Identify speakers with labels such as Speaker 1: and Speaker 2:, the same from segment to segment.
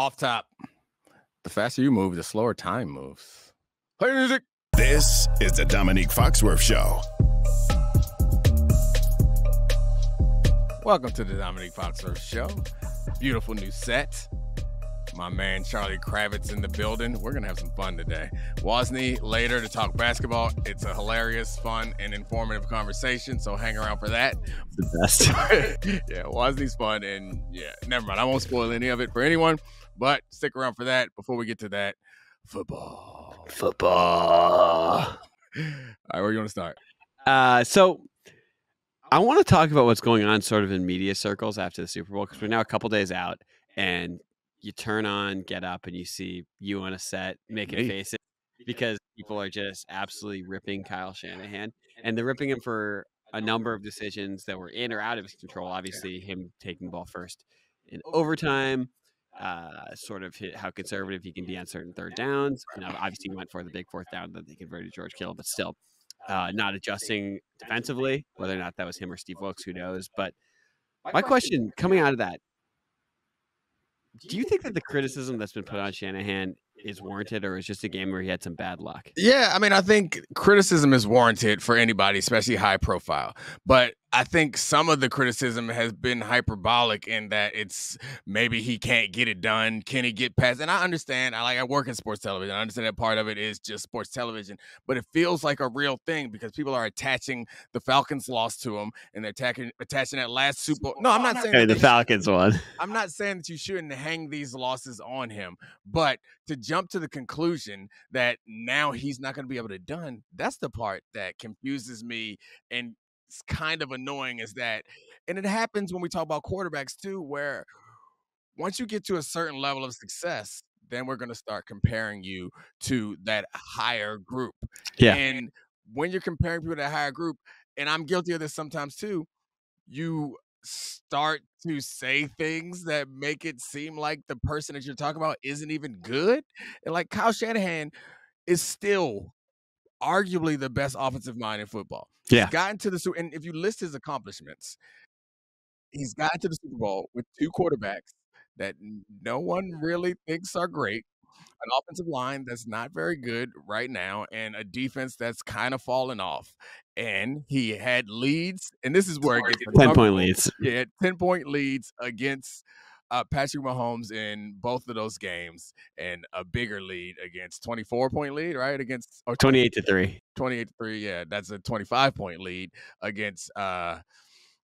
Speaker 1: Off top, the faster you move, the slower time moves. Play music.
Speaker 2: This is the Domonique Foxworth Show.
Speaker 1: Welcome to the Domonique Foxworth Show. Beautiful new set. My man Charlie Kravitz in the building. We're gonna have some fun today. Wosny later to talk basketball. It's a hilarious, fun, and informative conversation. So hang around for that.
Speaker 3: The best.
Speaker 1: yeah, Wosny's fun, and yeah, never mind. I won't spoil any of it for anyone, but stick around for that. Before we get to that, football.
Speaker 3: Football.
Speaker 1: All right, where you want to start?
Speaker 3: Uh, so I want to talk about what's going on sort of in media circles after the Super Bowl because we're now a couple days out and you turn on Get Up and you see you on a set making
Speaker 1: Me.
Speaker 3: faces because people are just absolutely ripping Kyle Shanahan and they're ripping him for a number of decisions that were in or out of his control. Obviously, him taking the ball first in overtime, uh, sort of hit how conservative he can be on certain third downs. You know, obviously, he went for the big fourth down that they converted George Kittle, but still uh, not adjusting defensively. Whether or not that was him or Steve Wilks, who knows? But my question coming out of that do you think that the criticism that's been put on Shanahan is warranted, or is just a game where he had some bad luck?
Speaker 1: Yeah, I mean, I think criticism is warranted for anybody, especially high profile. But I think some of the criticism has been hyperbolic in that it's maybe he can't get it done. Can he get past? And I understand. I like I work in sports television. I understand that part of it is just sports television, but it feels like a real thing because people are attaching the Falcons loss to him and they're attacking attaching that last Super Bowl. No, I'm not saying
Speaker 3: Hey, the
Speaker 1: they-
Speaker 3: Falcons one.
Speaker 1: I'm not saying that you shouldn't hang these losses on him, but to jump to the conclusion that now he's not going to be able to done, that's the part that confuses me and it's kind of annoying is that and it happens when we talk about quarterbacks too where once you get to a certain level of success, then we're going to start comparing you to that higher group.
Speaker 3: Yeah.
Speaker 1: And when you're comparing people to that higher group, and I'm guilty of this sometimes too, you start to say things that make it seem like the person that you're talking about isn't even good. And like Kyle Shanahan is still arguably the best offensive mind in football.
Speaker 3: Yeah.
Speaker 1: He's gotten to the Super and if you list his accomplishments, he's gotten to the Super Bowl with two quarterbacks that no one really thinks are great. An offensive line that's not very good right now, and a defense that's kind of fallen off. And he had leads, and this is where it gets
Speaker 3: 10 point leads.
Speaker 1: Yeah, 10 point leads against uh, Patrick Mahomes in both of those games, and a bigger lead against 24 point lead, right? Against or
Speaker 3: 28 to 3.
Speaker 1: 28 to 3. Yeah, that's a 25 point lead against uh,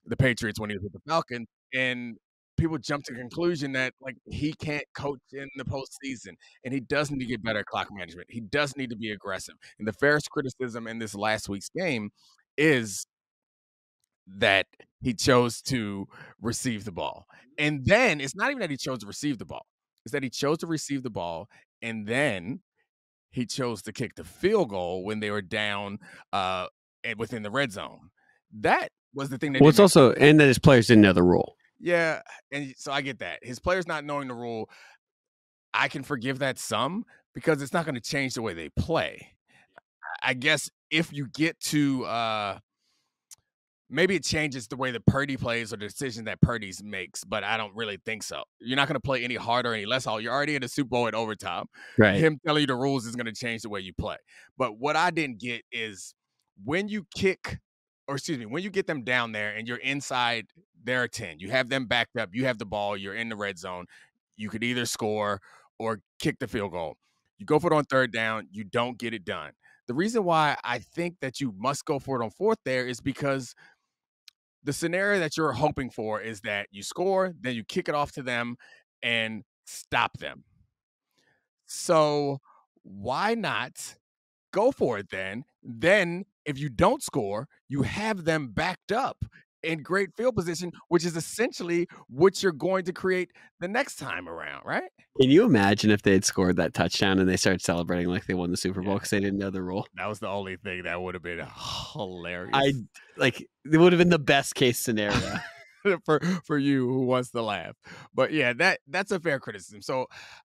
Speaker 1: the Patriots when he was with the Falcons. And people jump to the conclusion that like he can't coach in the postseason and he does need to get better at clock management. He does need to be aggressive. And the fairest criticism in this last week's game is that he chose to receive the ball. And then it's not even that he chose to receive the ball. It's that he chose to receive the ball and then he chose to kick the field goal when they were down uh and within the red zone. That was the thing that
Speaker 3: Well, it's also, and that his players didn't know the rule.
Speaker 1: yeah, and so I get that. His players not knowing the rule, I can forgive that some because it's not going to change the way they play. I guess if you get to uh maybe it changes the way that Purdy plays or the decision that Purdy makes, but I don't really think so. You're not going to play any harder, or any less hard. You're already in the Super Bowl at overtime
Speaker 3: Right.
Speaker 1: him telling you the rules is going to change the way you play. But what I didn't get is when you kick, or excuse me, when you get them down there and you're inside their 10, you have them backed up, you have the ball, you're in the red zone, you could either score or kick the field goal. You go for it on third down, you don't get it done. The reason why I think that you must go for it on fourth there is because the scenario that you're hoping for is that you score, then you kick it off to them and stop them. So why not go for it then? Then if you don't score, you have them backed up in great field position, which is essentially what you're going to create the next time around, right?
Speaker 3: Can you imagine if they had scored that touchdown and they started celebrating like they won the Super Bowl because they didn't know the rule?
Speaker 1: That was the only thing that would have been hilarious.
Speaker 3: I like it would have been the best case scenario.
Speaker 1: for for you who wants to laugh. But yeah, that that's a fair criticism. So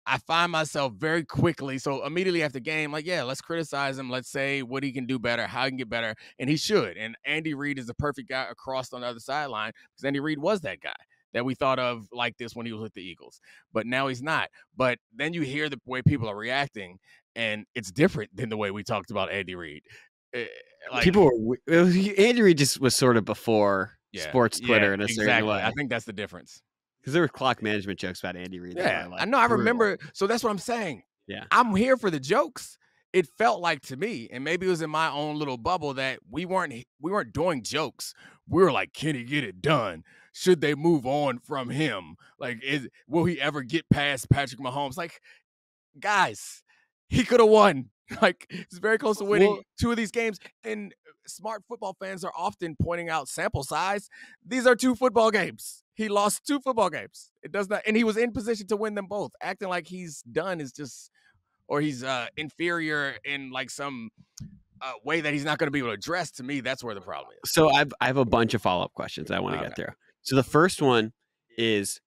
Speaker 1: I find myself very quickly. So immediately after game, like, yeah, let's criticize him. Let's say what he can do better, how he can get better, and he should. And Andy Reid is the perfect guy across on the other sideline because Andy Reid was that guy that we thought of like this when he was with the Eagles. But now he's not. But then you hear the way people are reacting, and it's different than the way we talked about Andy Reid. Eh, like,
Speaker 3: People were Andy Reid just was sort of before
Speaker 1: yeah,
Speaker 3: sports
Speaker 1: yeah,
Speaker 3: Twitter in a certain way
Speaker 1: I think that's the difference.
Speaker 3: Because there were clock management jokes about Andy Reid. that
Speaker 1: Yeah, I
Speaker 3: like,
Speaker 1: know. I
Speaker 3: brutal.
Speaker 1: remember. So that's what I'm saying.
Speaker 3: Yeah.
Speaker 1: I'm here for the jokes. It felt like to me, and maybe it was in my own little bubble that we weren't we weren't doing jokes. We were like, can he get it done? Should they move on from him? Like, is will he ever get past Patrick Mahomes? Like, guys, he could have won. Like, it's very close to winning
Speaker 3: Well-
Speaker 1: two of these games. And smart football fans are often pointing out sample size. These are two football games. He lost two football games. It does not, and he was in position to win them both. Acting like he's done is just, or he's uh, inferior in like some uh, way that he's not going to be able to address. To me, that's where the problem is.
Speaker 3: So I've I have a bunch of follow up questions I want to
Speaker 1: Okay.
Speaker 3: get through. So the first one is,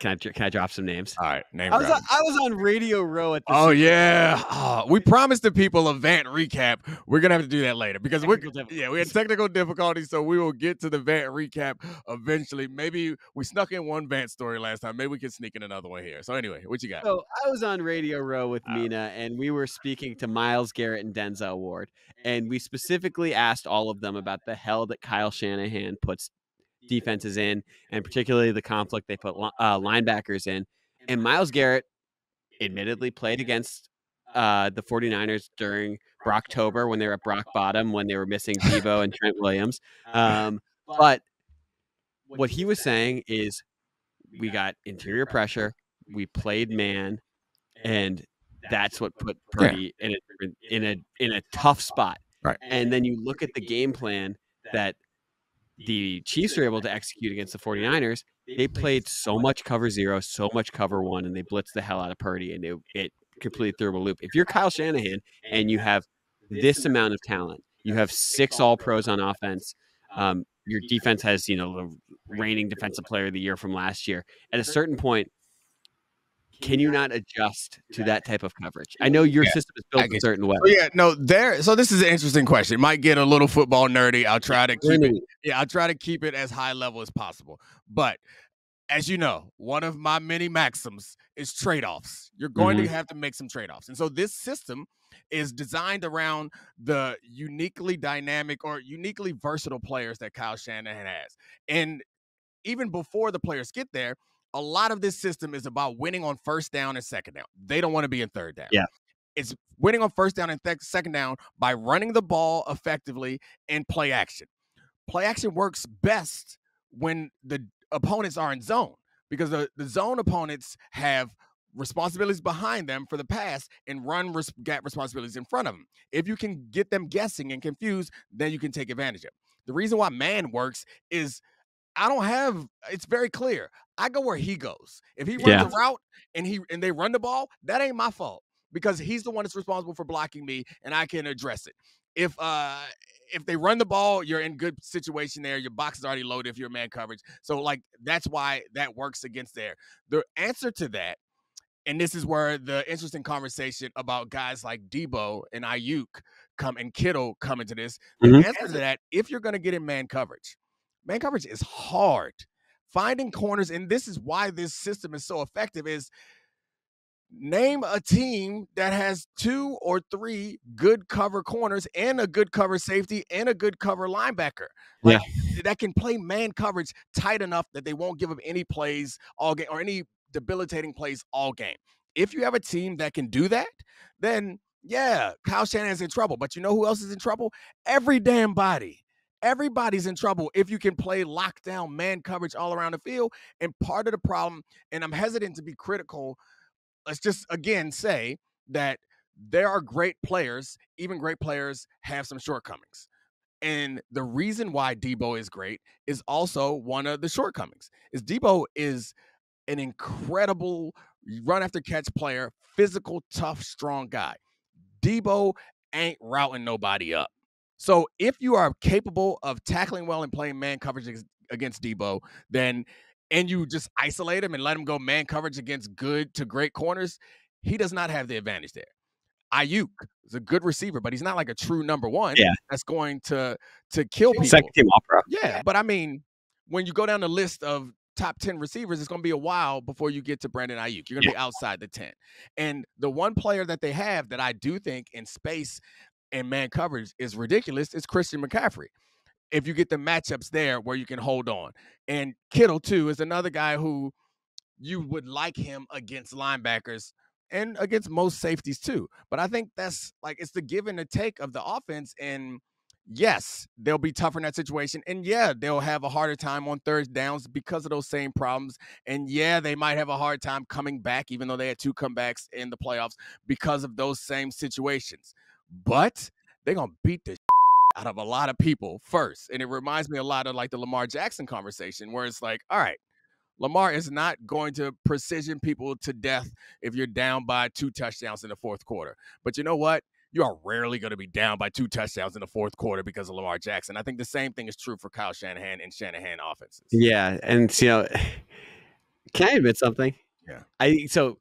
Speaker 3: can I can I drop some names?
Speaker 1: All right, name
Speaker 3: I was
Speaker 1: drop.
Speaker 3: on, I was on Radio Row at the
Speaker 1: Oh
Speaker 3: Super Bowl.
Speaker 1: yeah, Oh, we promised the people a Vant recap. We're gonna have to do that later because we're
Speaker 3: Technical difficulties.
Speaker 1: yeah we had technical difficulties, so we will get to the Vant recap eventually. Maybe we snuck in one Vant story last time. Maybe we can sneak in another one here. So anyway, what you got?
Speaker 3: So I was on Radio Row with
Speaker 1: Uh,
Speaker 3: Mina, and we were speaking to Myles Garrett and Denzel Ward, and we specifically asked all of them about the hell that Kyle Shanahan puts defenses in, and particularly the conflict they put uh, linebackers in. And Myles Garrett, admittedly, played against uh, the 49ers during Brocktober when they were at Brock Bottom, when they were missing Debo and Trent Williams. Um, but what he was saying is, we got interior pressure, we played man, and that's what put
Speaker 1: Yeah.
Speaker 3: In a in a in a tough spot.
Speaker 1: Right.
Speaker 3: And then you look at the game plan that the Chiefs were able to execute against the 49ers. They played so much cover zero, so much cover one, and they blitzed the hell out of Purdy, and it, it completely threw him a loop. If you're Kyle Shanahan and you have this amount of talent, you have six All Pros on offense. Um, your defense has, you know, the reigning defensive player of the year from last year. At a certain point, can you not adjust to that type of coverage? I know your
Speaker 1: Yeah,
Speaker 3: system is built a certain way.
Speaker 1: Yeah, no, there. So this is an interesting question. It might get a little football nerdy. I'll try to keep it yeah, I'll try to keep it as high level as possible. But as you know, one of my many maxims is trade offs. You're going
Speaker 3: Mhm.
Speaker 1: to have to make some trade offs. And so this system is designed around the uniquely dynamic or uniquely versatile players that Kyle Shanahan has. And even before the players get there, a lot of this system is about winning on first down and second down. They don't want to be in third down.
Speaker 3: Yeah.
Speaker 1: It's winning on first down and th- second down by running the ball effectively and play action. Play action works best when the opponents are in zone because the, the zone opponents have responsibilities behind them for the pass and run res- gap responsibilities in front of them. If you can get them guessing and confused, then you can take advantage of. it. The reason why man works is I don't have it's very clear. I go where he goes. If he runs
Speaker 3: Yeah.
Speaker 1: a route and he and they run the ball, that ain't my fault because he's the one that's responsible for blocking me and I can address it. If uh if they run the ball, you're in good situation there. Your box is already loaded if you're man coverage. So like that's why that works against there. The answer to that and this is where the interesting conversation about guys like Debo and Aiyuk come and Kittle come into this. The
Speaker 3: Mhm.
Speaker 1: answer to that, if you're going to get in man coverage, man coverage is hard. Finding corners, and this is why this system is so effective, is name a team that has two or three good cover corners and a good cover safety and a good cover linebacker. Like that can play man coverage tight enough that they won't give up any plays all game or any debilitating plays all game. If you have a team that can do that, then yeah, Kyle Shanahan's in trouble. But you know who else is in trouble? Every damn body. Everybody's in trouble if you can play lockdown man coverage all around the field. And part of the problem, and I'm hesitant to be critical, let's just again say that there are great players, even great players have some shortcomings. And the reason why Debo is great is also one of the shortcomings. Is Debo is an incredible run after catch player, physical, tough, strong guy. Debo ain't routing nobody up. So if you are capable of tackling well and playing man coverage ag- against Debo, then and you just isolate him and let him go man coverage against good to great corners, he does not have the advantage there. Aiyuk is a good receiver, but he's not like a true number one
Speaker 3: Yeah.
Speaker 1: that's going to to kill people.
Speaker 3: Second team Pro.
Speaker 1: Yeah, but I mean, when you go down the list of top 10 receivers, it's going to be a while before you get to Brandon Aiyuk. You're going to yeah. be outside the 10. And the one player that they have that I do think in space and man coverage is ridiculous is Christian McCaffrey. If you get the matchups there where you can hold on. And Kittle, too, is another guy who you would like him against linebackers and against most safeties, too. But I think that's like it's the give and the take of the offense. And yes, they'll be tougher in that situation. And yeah, they'll have a harder time on third downs because of those same problems. And yeah, they might have a hard time coming back, even though they had two comebacks in the playoffs because of those same situations. But they're going to beat the out of a lot of people first. And it reminds me a lot of like the Lamar Jackson conversation, where it's like, all right, Lamar is not going to precision people to death if you're down by two touchdowns in the fourth quarter. But you know what? you are rarely going to be down by two touchdowns in the fourth quarter because of Lamar Jackson. I think the same thing is true for Kyle Shanahan and Shanahan offenses.
Speaker 3: Yeah, and you know, can I admit something?
Speaker 1: Yeah.
Speaker 3: I so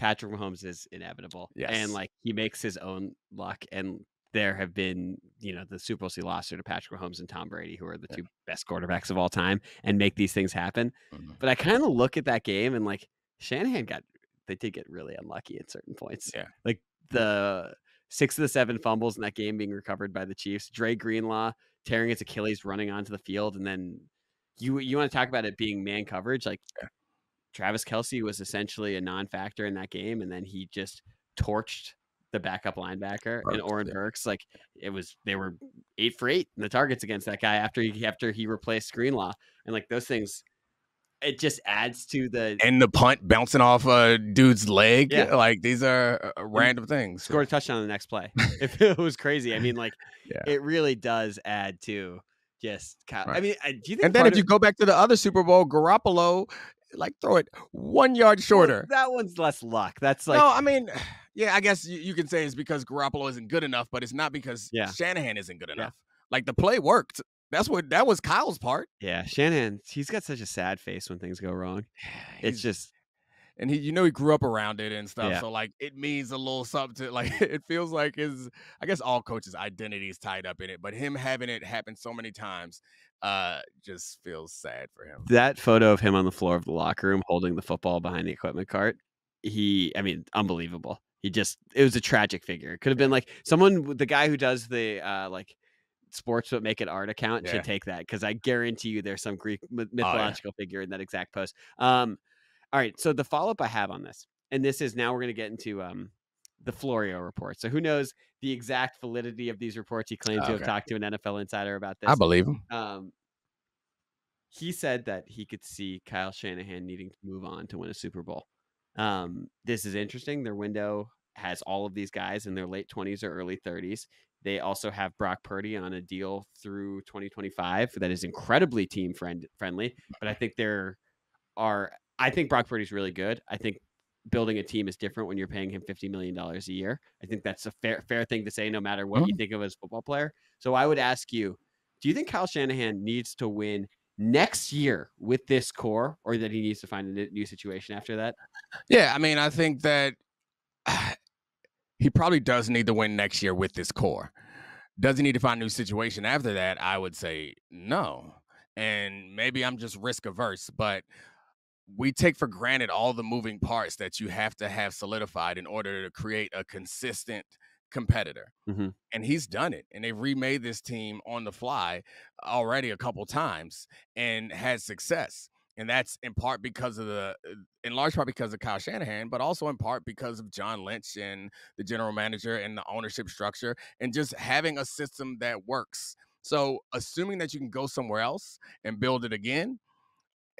Speaker 3: Patrick Mahomes is inevitable.
Speaker 1: Yes.
Speaker 3: And like he makes his own luck and there have been, you know, the Super Bowl he lost to Patrick Mahomes and Tom Brady, who are the yeah. two best quarterbacks of all time, and make these things happen. Mm-hmm. But I kind of look at that game and like Shanahan got they did get really unlucky at certain points.
Speaker 1: Yeah.
Speaker 3: Like the six of the seven fumbles in that game being recovered by the Chiefs. Dre Greenlaw tearing his Achilles running onto the field, and then you you want to talk about it being man coverage? Like yeah. Travis Kelce was essentially a non-factor in that game, and then he just torched the backup linebacker Burks, and Oren yeah. Burks. Like it was, they were eight for eight in the targets against that guy after he after he replaced Greenlaw, and like those things it just adds to the
Speaker 1: and the punt bouncing off a dude's leg. Yeah. Like these are uh, random things.
Speaker 3: Scored a touchdown on the next play. if it was crazy, I mean, like yeah. it really does add to just. Right. I mean, do you think?
Speaker 1: And then if of, you go back to the other Super Bowl, Garoppolo, like throw it one yard shorter.
Speaker 3: That one's less luck. That's like
Speaker 1: no. I mean, yeah, I guess you, you, can say it's because Garoppolo isn't good enough, but it's not because yeah. Shanahan isn't good enough. Yeah. Like the play worked. That's what that was Kyle's part.
Speaker 3: Yeah, Shanahan, he's got such a sad face when things go wrong. It's just
Speaker 1: and he you know he grew up around it and stuff. Yeah. So like it means a little something to like it feels like his I guess all coaches' identity is tied up in it, but him having it happen so many times uh just feels sad for him.
Speaker 3: That photo of him on the floor of the locker room holding the football behind the equipment cart, he I mean, unbelievable. He just it was a tragic figure. It could have been like someone the guy who does the uh like sports but make it art account yeah. should take that because I guarantee you there's some Greek mythological oh, yeah. figure in that exact post. Um, all right, so the follow up I have on this, and this is now we're going to get into um, the Florio report. So who knows the exact validity of these reports? He claimed to have talked to an NFL insider about this.
Speaker 1: I believe him. Um,
Speaker 3: he said that he could see Kyle Shanahan needing to move on to win a Super Bowl. Um, this is interesting. Their window has all of these guys in their late 20s or early 30s. They also have Brock Purdy on a deal through 2025 that is incredibly team friend friendly. But I think there are I think Brock Purdy's really good. I think building a team is different when you're paying him $50 million a year. I think that's a fair fair thing to say no matter what mm-hmm. you think of as a football player. So I would ask you, do you think Kyle Shanahan needs to win next year with this core or that he needs to find a new situation after that?
Speaker 1: Yeah, I mean, I think that he probably does need to win next year with this core. Does he need to find a new situation after that? I would say no. And maybe I'm just risk averse, but we take for granted all the moving parts that you have to have solidified in order to create a consistent competitor. Mm-hmm. And he's done it. And they've remade this team on the fly already a couple times and had success and that's in part because of the uh, in large part because of Kyle Shanahan, but also in part because of John Lynch and the general manager and the ownership structure and just having a system that works. So assuming that you can go somewhere else and build it again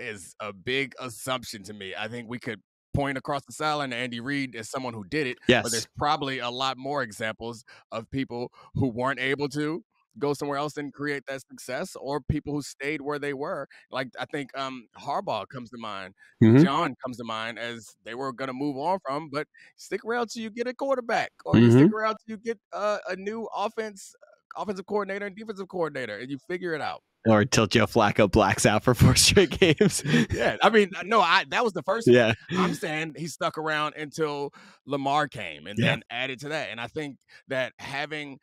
Speaker 1: is a big assumption to me. I think we could point across the sideline to Andy Reid as someone who did it.
Speaker 3: Yes.
Speaker 1: But there's probably a lot more examples of people who weren't able to go somewhere else and create that success, or people who stayed where they were. Like I think um, Harbaugh comes to mind, mm-hmm. John comes to mind as they were going to move on from, but stick around till you get a quarterback, or mm-hmm. you stick around till you get uh, a new offense, offensive coordinator and defensive coordinator, and you figure it out.
Speaker 3: Or until Joe Flacco blacks out for four straight games.
Speaker 1: yeah, I mean, uh, no, I that was the first.
Speaker 3: Yeah,
Speaker 1: one. I'm saying he stuck around until Lamar came, and yeah. then added to that. And I think that having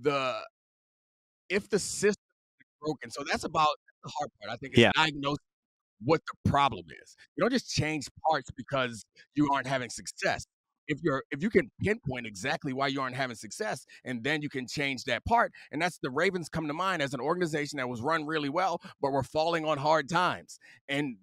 Speaker 1: the if the system is broken, so that's about the hard part. I think it's
Speaker 3: Yeah.
Speaker 1: diagnose what the problem is. You don't just change parts because you aren't having success. If you're if you can pinpoint exactly why you aren't having success, and then you can change that part, and that's the Ravens come to mind as an organization that was run really well, but were falling on hard times, and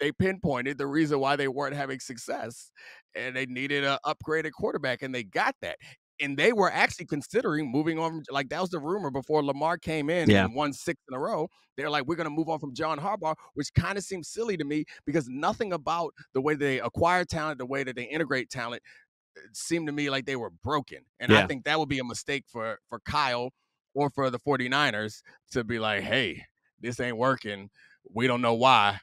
Speaker 1: they pinpointed the reason why they weren't having success, and they needed a upgraded quarterback, and they got that. And they were actually considering moving on. Like that was the rumor before Lamar came in
Speaker 3: Yeah.
Speaker 1: and won six in a row. They're like, we're going to move on from John Harbaugh, which kind of seems silly to me because nothing about the way they acquire talent, the way that they integrate talent, seemed to me like they were broken. And
Speaker 3: Yeah.
Speaker 1: I think that would be a mistake for for Kyle or for the 49ers to be like, hey, this ain't working. We don't know why.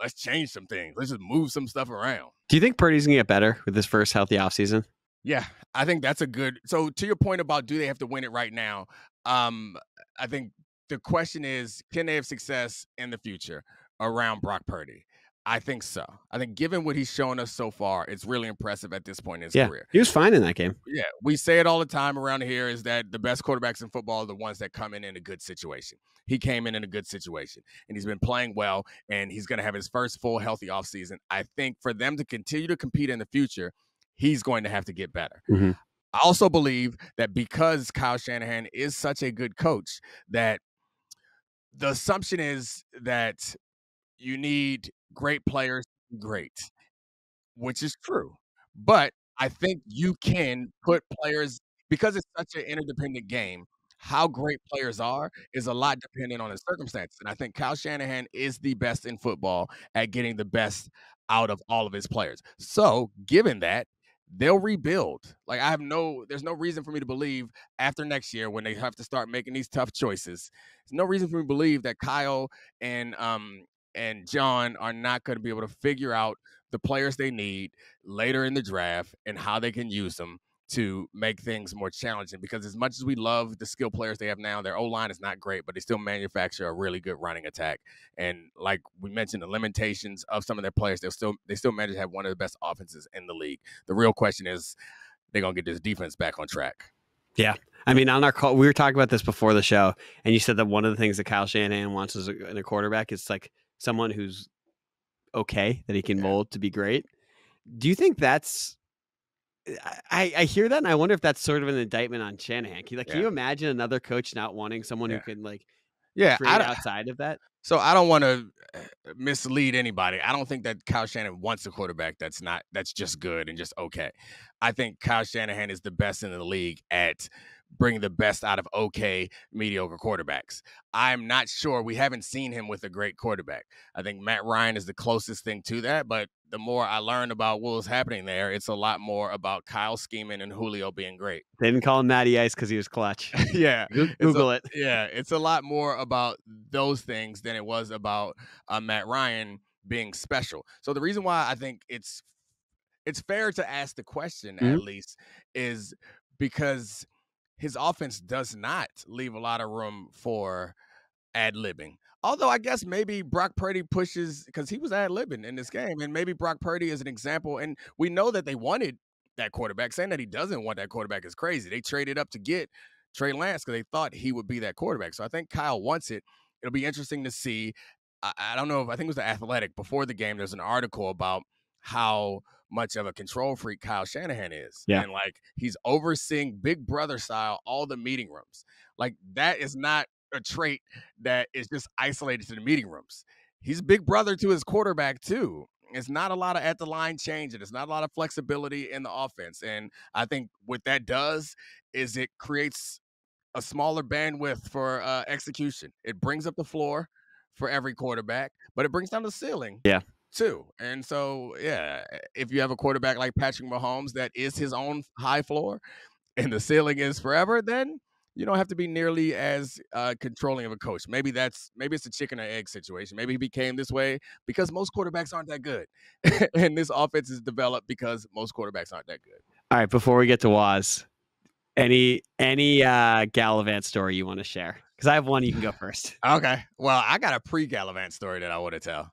Speaker 1: Let's change some things. Let's just move some stuff around.
Speaker 3: Do you think Purdy's gonna get better with his first healthy offseason?
Speaker 1: Yeah, I think that's a good. So to your point about do they have to win it right now? Um, I think the question is, can they have success in the future around Brock Purdy? I think so. I think given what he's shown us so far, it's really impressive at this point in his
Speaker 3: Yeah,
Speaker 1: career.
Speaker 3: he was fine in that game.
Speaker 1: Yeah, we say it all the time around here is that the best quarterbacks in football are the ones that come in in a good situation. He came in in a good situation and he's been playing well and he's going to have his first full healthy offseason. I think for them to continue to compete in the future, he's going to have to get better.
Speaker 3: Mhm.
Speaker 1: I also believe that because Kyle Shanahan is such a good coach that the assumption is that you need great players great, which is true. But I think you can put players because it's such an interdependent game. How great players are is a lot dependent on the circumstances. And I think Kyle Shanahan is the best in football at getting the best out of all of his players. So, given that, they'll rebuild. Like I have no there's no reason for me to believe after next year when they have to start making these tough choices. There's no reason for me to believe that Kyle and um and John are not going to be able to figure out the players they need later in the draft and how they can use them to make things more challenging because as much as we love the skill players they have now their O-line is not great but they still manufacture a really good running attack. And like we mentioned the limitations of some of their players they still they still manage to have one of the best offenses in the league. The real question is they're to get this defense back on track. Yeah.
Speaker 3: I mean, on our call, we were talking about this before the show, and you said that one of the things that Kyle Shanahan wants in a quarterback is like someone who's okay that he can
Speaker 1: Yeah.
Speaker 3: mold to be great. Do you think that's? Eh, I, I hear that, and I wonder if that's sort of an indictment on Shanahan. Can, like, can you imagine another coach not wanting someone
Speaker 1: Yeah.
Speaker 3: who can like
Speaker 1: yeah
Speaker 3: outside of that?
Speaker 1: So I don't want to eh, mislead anybody. I don't think that Kyle Shanahan wants a quarterback that's not that's just good and just okay. I think Kyle Shanahan is the best in the league at bringing the best out of okay mediocre quarterbacks. I'm not sure we haven't seen him with a great quarterback. I think Matt Ryan is the closest thing to that, but the more I learn about what was happening there, it's a lot more about Kyle scheming and Julio being great.
Speaker 3: They didn't call him Matty Ice because he was clutch.
Speaker 1: yeah.
Speaker 3: Goo-
Speaker 1: It's a-
Speaker 3: Google it.
Speaker 1: yeah, it's a lot more about those things than it was about uh, Matt Ryan being special. So the reason why I think it's it's fair to ask the question
Speaker 3: Mhm.
Speaker 1: at least is because his offense does not leave a lot of room for ad libbing. Although I guess maybe Brock Purdy pushes because he was ad libbing in this game, and maybe Brock Purdy is an example. And we know that they wanted that quarterback. Saying that he doesn't want that quarterback is crazy. They traded up to get Trey Lance because they thought he would be that quarterback. So I think Kyle wants it. It'll be interesting to see. I, I don't know if I think it was the Athletic before the game. There's an article about how much of a control freak Kyle Shanahan is.
Speaker 3: Yeah.
Speaker 1: And like he's overseeing big brother style all the meeting rooms. Like that is not a trait that is just isolated to the meeting rooms. He's big brother to his quarterback too. It's not a lot of at the line changing. It's not a lot of flexibility in the offense. And I think what that does is it creates a smaller bandwidth for uh, execution. It brings up the floor for every quarterback, but it brings down the ceiling.
Speaker 3: Yeah.
Speaker 1: Too. And so, yeah, if you have a quarterback like Patrick Mahomes that is his own high floor and the ceiling is forever, then you don't have to be nearly as uh, controlling of a coach. Maybe that's maybe it's a chicken or egg situation. Maybe he became this way because most quarterbacks aren't that good, and this offense is developed because most quarterbacks aren't that good.
Speaker 3: All right, before we get to Waz, any any uh Gallivant story you want to share? Because I have one. You can go first.
Speaker 1: Okay. Well, I got a pre Gallivant story that I want to tell.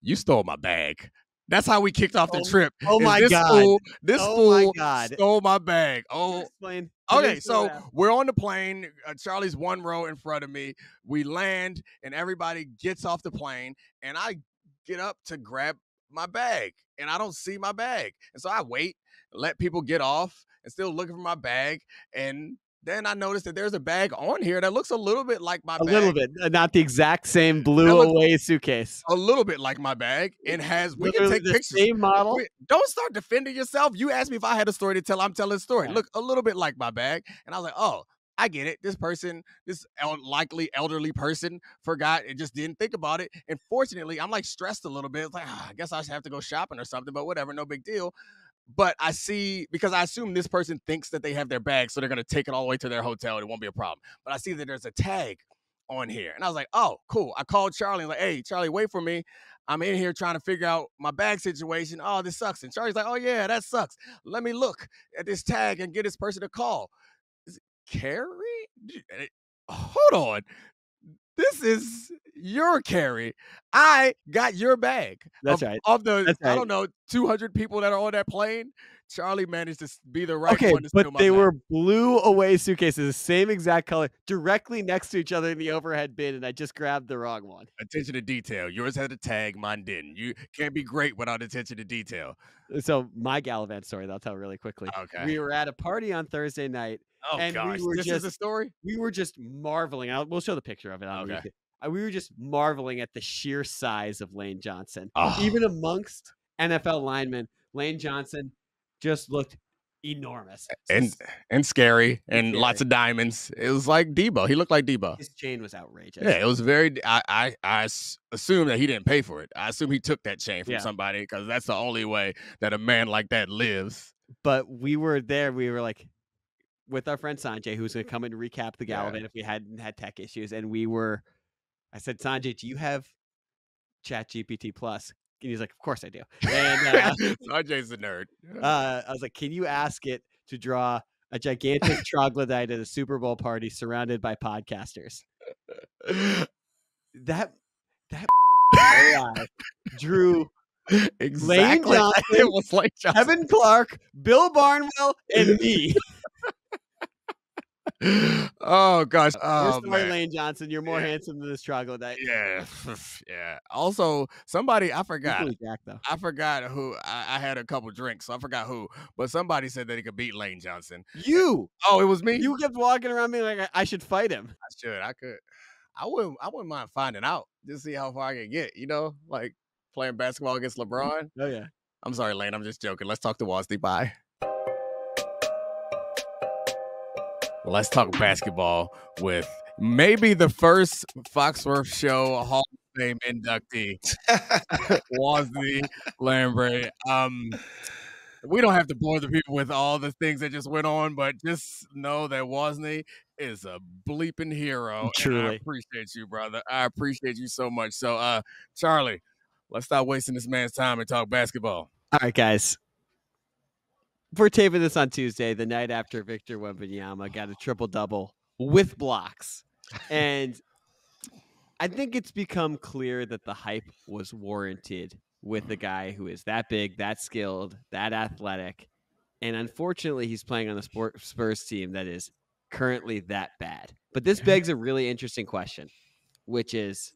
Speaker 1: You stole my bag. That's how we kicked off the
Speaker 3: Oh-
Speaker 1: trip.
Speaker 3: oh my
Speaker 1: this
Speaker 3: God.
Speaker 1: Fool, this
Speaker 3: Oh my
Speaker 1: fool
Speaker 3: God.
Speaker 1: stole my bag. Oh,
Speaker 3: explain?
Speaker 1: Okay, so we're on the plane. Uh, Charlie's one row in front of me. We land, and everybody gets off the plane, and I get up to grab my bag, and I don't see my bag, and so I wait, let people get off, and still looking for my bag, and then I noticed that there's a bag on here that looks a little bit like my bag.
Speaker 3: a
Speaker 1: bag.
Speaker 3: little bit, uh, not the exact same blue away suitcase.
Speaker 1: A little bit like my bag, and has we can take
Speaker 3: the
Speaker 1: pictures.
Speaker 3: same model.
Speaker 1: Don't start defending yourself. You asked me if I had a story to tell. I'm telling a story. Look, a little bit like my bag. And I was like, oh, I get it. This person, this el- likely elderly person, forgot and just didn't think about it. And fortunately, I'm like stressed a little bit. It's like, "Ah, I guess I should have to go shopping or something, but whatever, no big deal. But I see because I assume this person thinks that they have their bag, so they're gonna take it all the way to their hotel. It won't be a problem. But I see that there's a tag on here, and I was like, "Oh, cool." I called Charlie, like, "Hey, Charlie, wait for me. I'm in here trying to figure out my bag situation. Oh, this sucks." And Charlie's like, "Oh yeah, that sucks. Let me look at this tag and get this person to call." Carrie? Eh, Hold on. This is your carry. I got your bag.
Speaker 3: That's
Speaker 1: of,
Speaker 3: right.
Speaker 1: Of the,
Speaker 3: That's
Speaker 1: I don't know, 200 people that are on that plane, Charlie managed to be the right
Speaker 3: okay,
Speaker 1: one to
Speaker 3: but
Speaker 1: steal my
Speaker 3: they
Speaker 1: bag.
Speaker 3: were blue away suitcases, the same exact color, directly next to each other in the overhead bin, and I just grabbed the wrong one.
Speaker 1: attention to detail. Yours had a tag, mine didn't. You can't be great without attention to detail.
Speaker 3: Uh, so my Gallivant story, that I'll tell really quickly.
Speaker 1: Okay.
Speaker 3: We were at a party on Thursday night.
Speaker 1: oh
Speaker 3: and we
Speaker 1: gosh,
Speaker 3: were
Speaker 1: this is the
Speaker 3: just-
Speaker 1: story.
Speaker 3: We were just marveling. I'll, we'll show the picture of it.
Speaker 1: Okay.
Speaker 3: We were just marveling at the sheer size of Lane Johnson.
Speaker 1: Oh.
Speaker 3: Even ah. amongst NFL linemen, Lane Johnson just looked enormous.
Speaker 1: and and scary and lots of diamonds. It was like Debo. He looked like Debo.
Speaker 3: his chain was outrageous.
Speaker 1: Yeah, it was very. I I assume that he didn't pay for it. I assume he took that chain from
Speaker 3: Yeah.
Speaker 1: somebody because that's the only way that a man like that lives.
Speaker 3: but we were there. We were like with our friend Sanjay, who's going to come and recap the
Speaker 1: Yeah.
Speaker 3: If we hadn't had tech issues. And we were, I said, Sanjay, do you have Chat GPT Plus? And he's like, Of course I do. And uh,
Speaker 1: Sanjay's a nerd.
Speaker 3: uh, I was like, Can you ask it to draw a gigantic troglodyte at a Super Bowl party surrounded by podcasters? That that AI drew
Speaker 1: exactly.
Speaker 3: Johnson,
Speaker 1: it was like Johnson.
Speaker 3: Kevin Clark, Bill Barnwell, and me.
Speaker 1: oh gosh.
Speaker 3: You're
Speaker 1: Oh
Speaker 3: sorry. Lane Johnson. You're more
Speaker 1: Yeah.
Speaker 3: handsome than this troglodyte.
Speaker 1: Yeah, yeah. Also, somebody I forgot.
Speaker 3: Jack though.
Speaker 1: I forgot who. I, I had a couple drinks, so I forgot who. But somebody said that he could beat Lane Johnson.
Speaker 3: You,
Speaker 1: Oh, it was me.
Speaker 3: you kept walking around me like I, I should fight him.
Speaker 1: I should. I could. I wouldn't. I wouldn't mind finding out. Just see how far I can get. You know, like playing basketball against mm-hmm. LeBron.
Speaker 3: Oh yeah.
Speaker 1: I'm sorry, Lane. I'm just joking. Let's talk to Wosny. Bye. Let's talk basketball with maybe the first Foxworth Show Hall of Fame inductee, Wosny Lambre. Um, we don't have to bore the people with all the things that just went on, but just know that Wosny is a bleeping hero. and I
Speaker 3: Truly.
Speaker 1: appreciate you, brother. I appreciate you so much. So, uh, Charlie, let's stop wasting this man's time and talk basketball.
Speaker 3: All right, guys. We're taping this on Tuesday, the night after Victor Wembanyama got a triple double with blocks, and I think it's become clear that the hype was warranted with a guy who is that big, that skilled, that athletic, and unfortunately, he's playing on the sport Spurs team that is currently that bad. But this begs a really interesting question, which is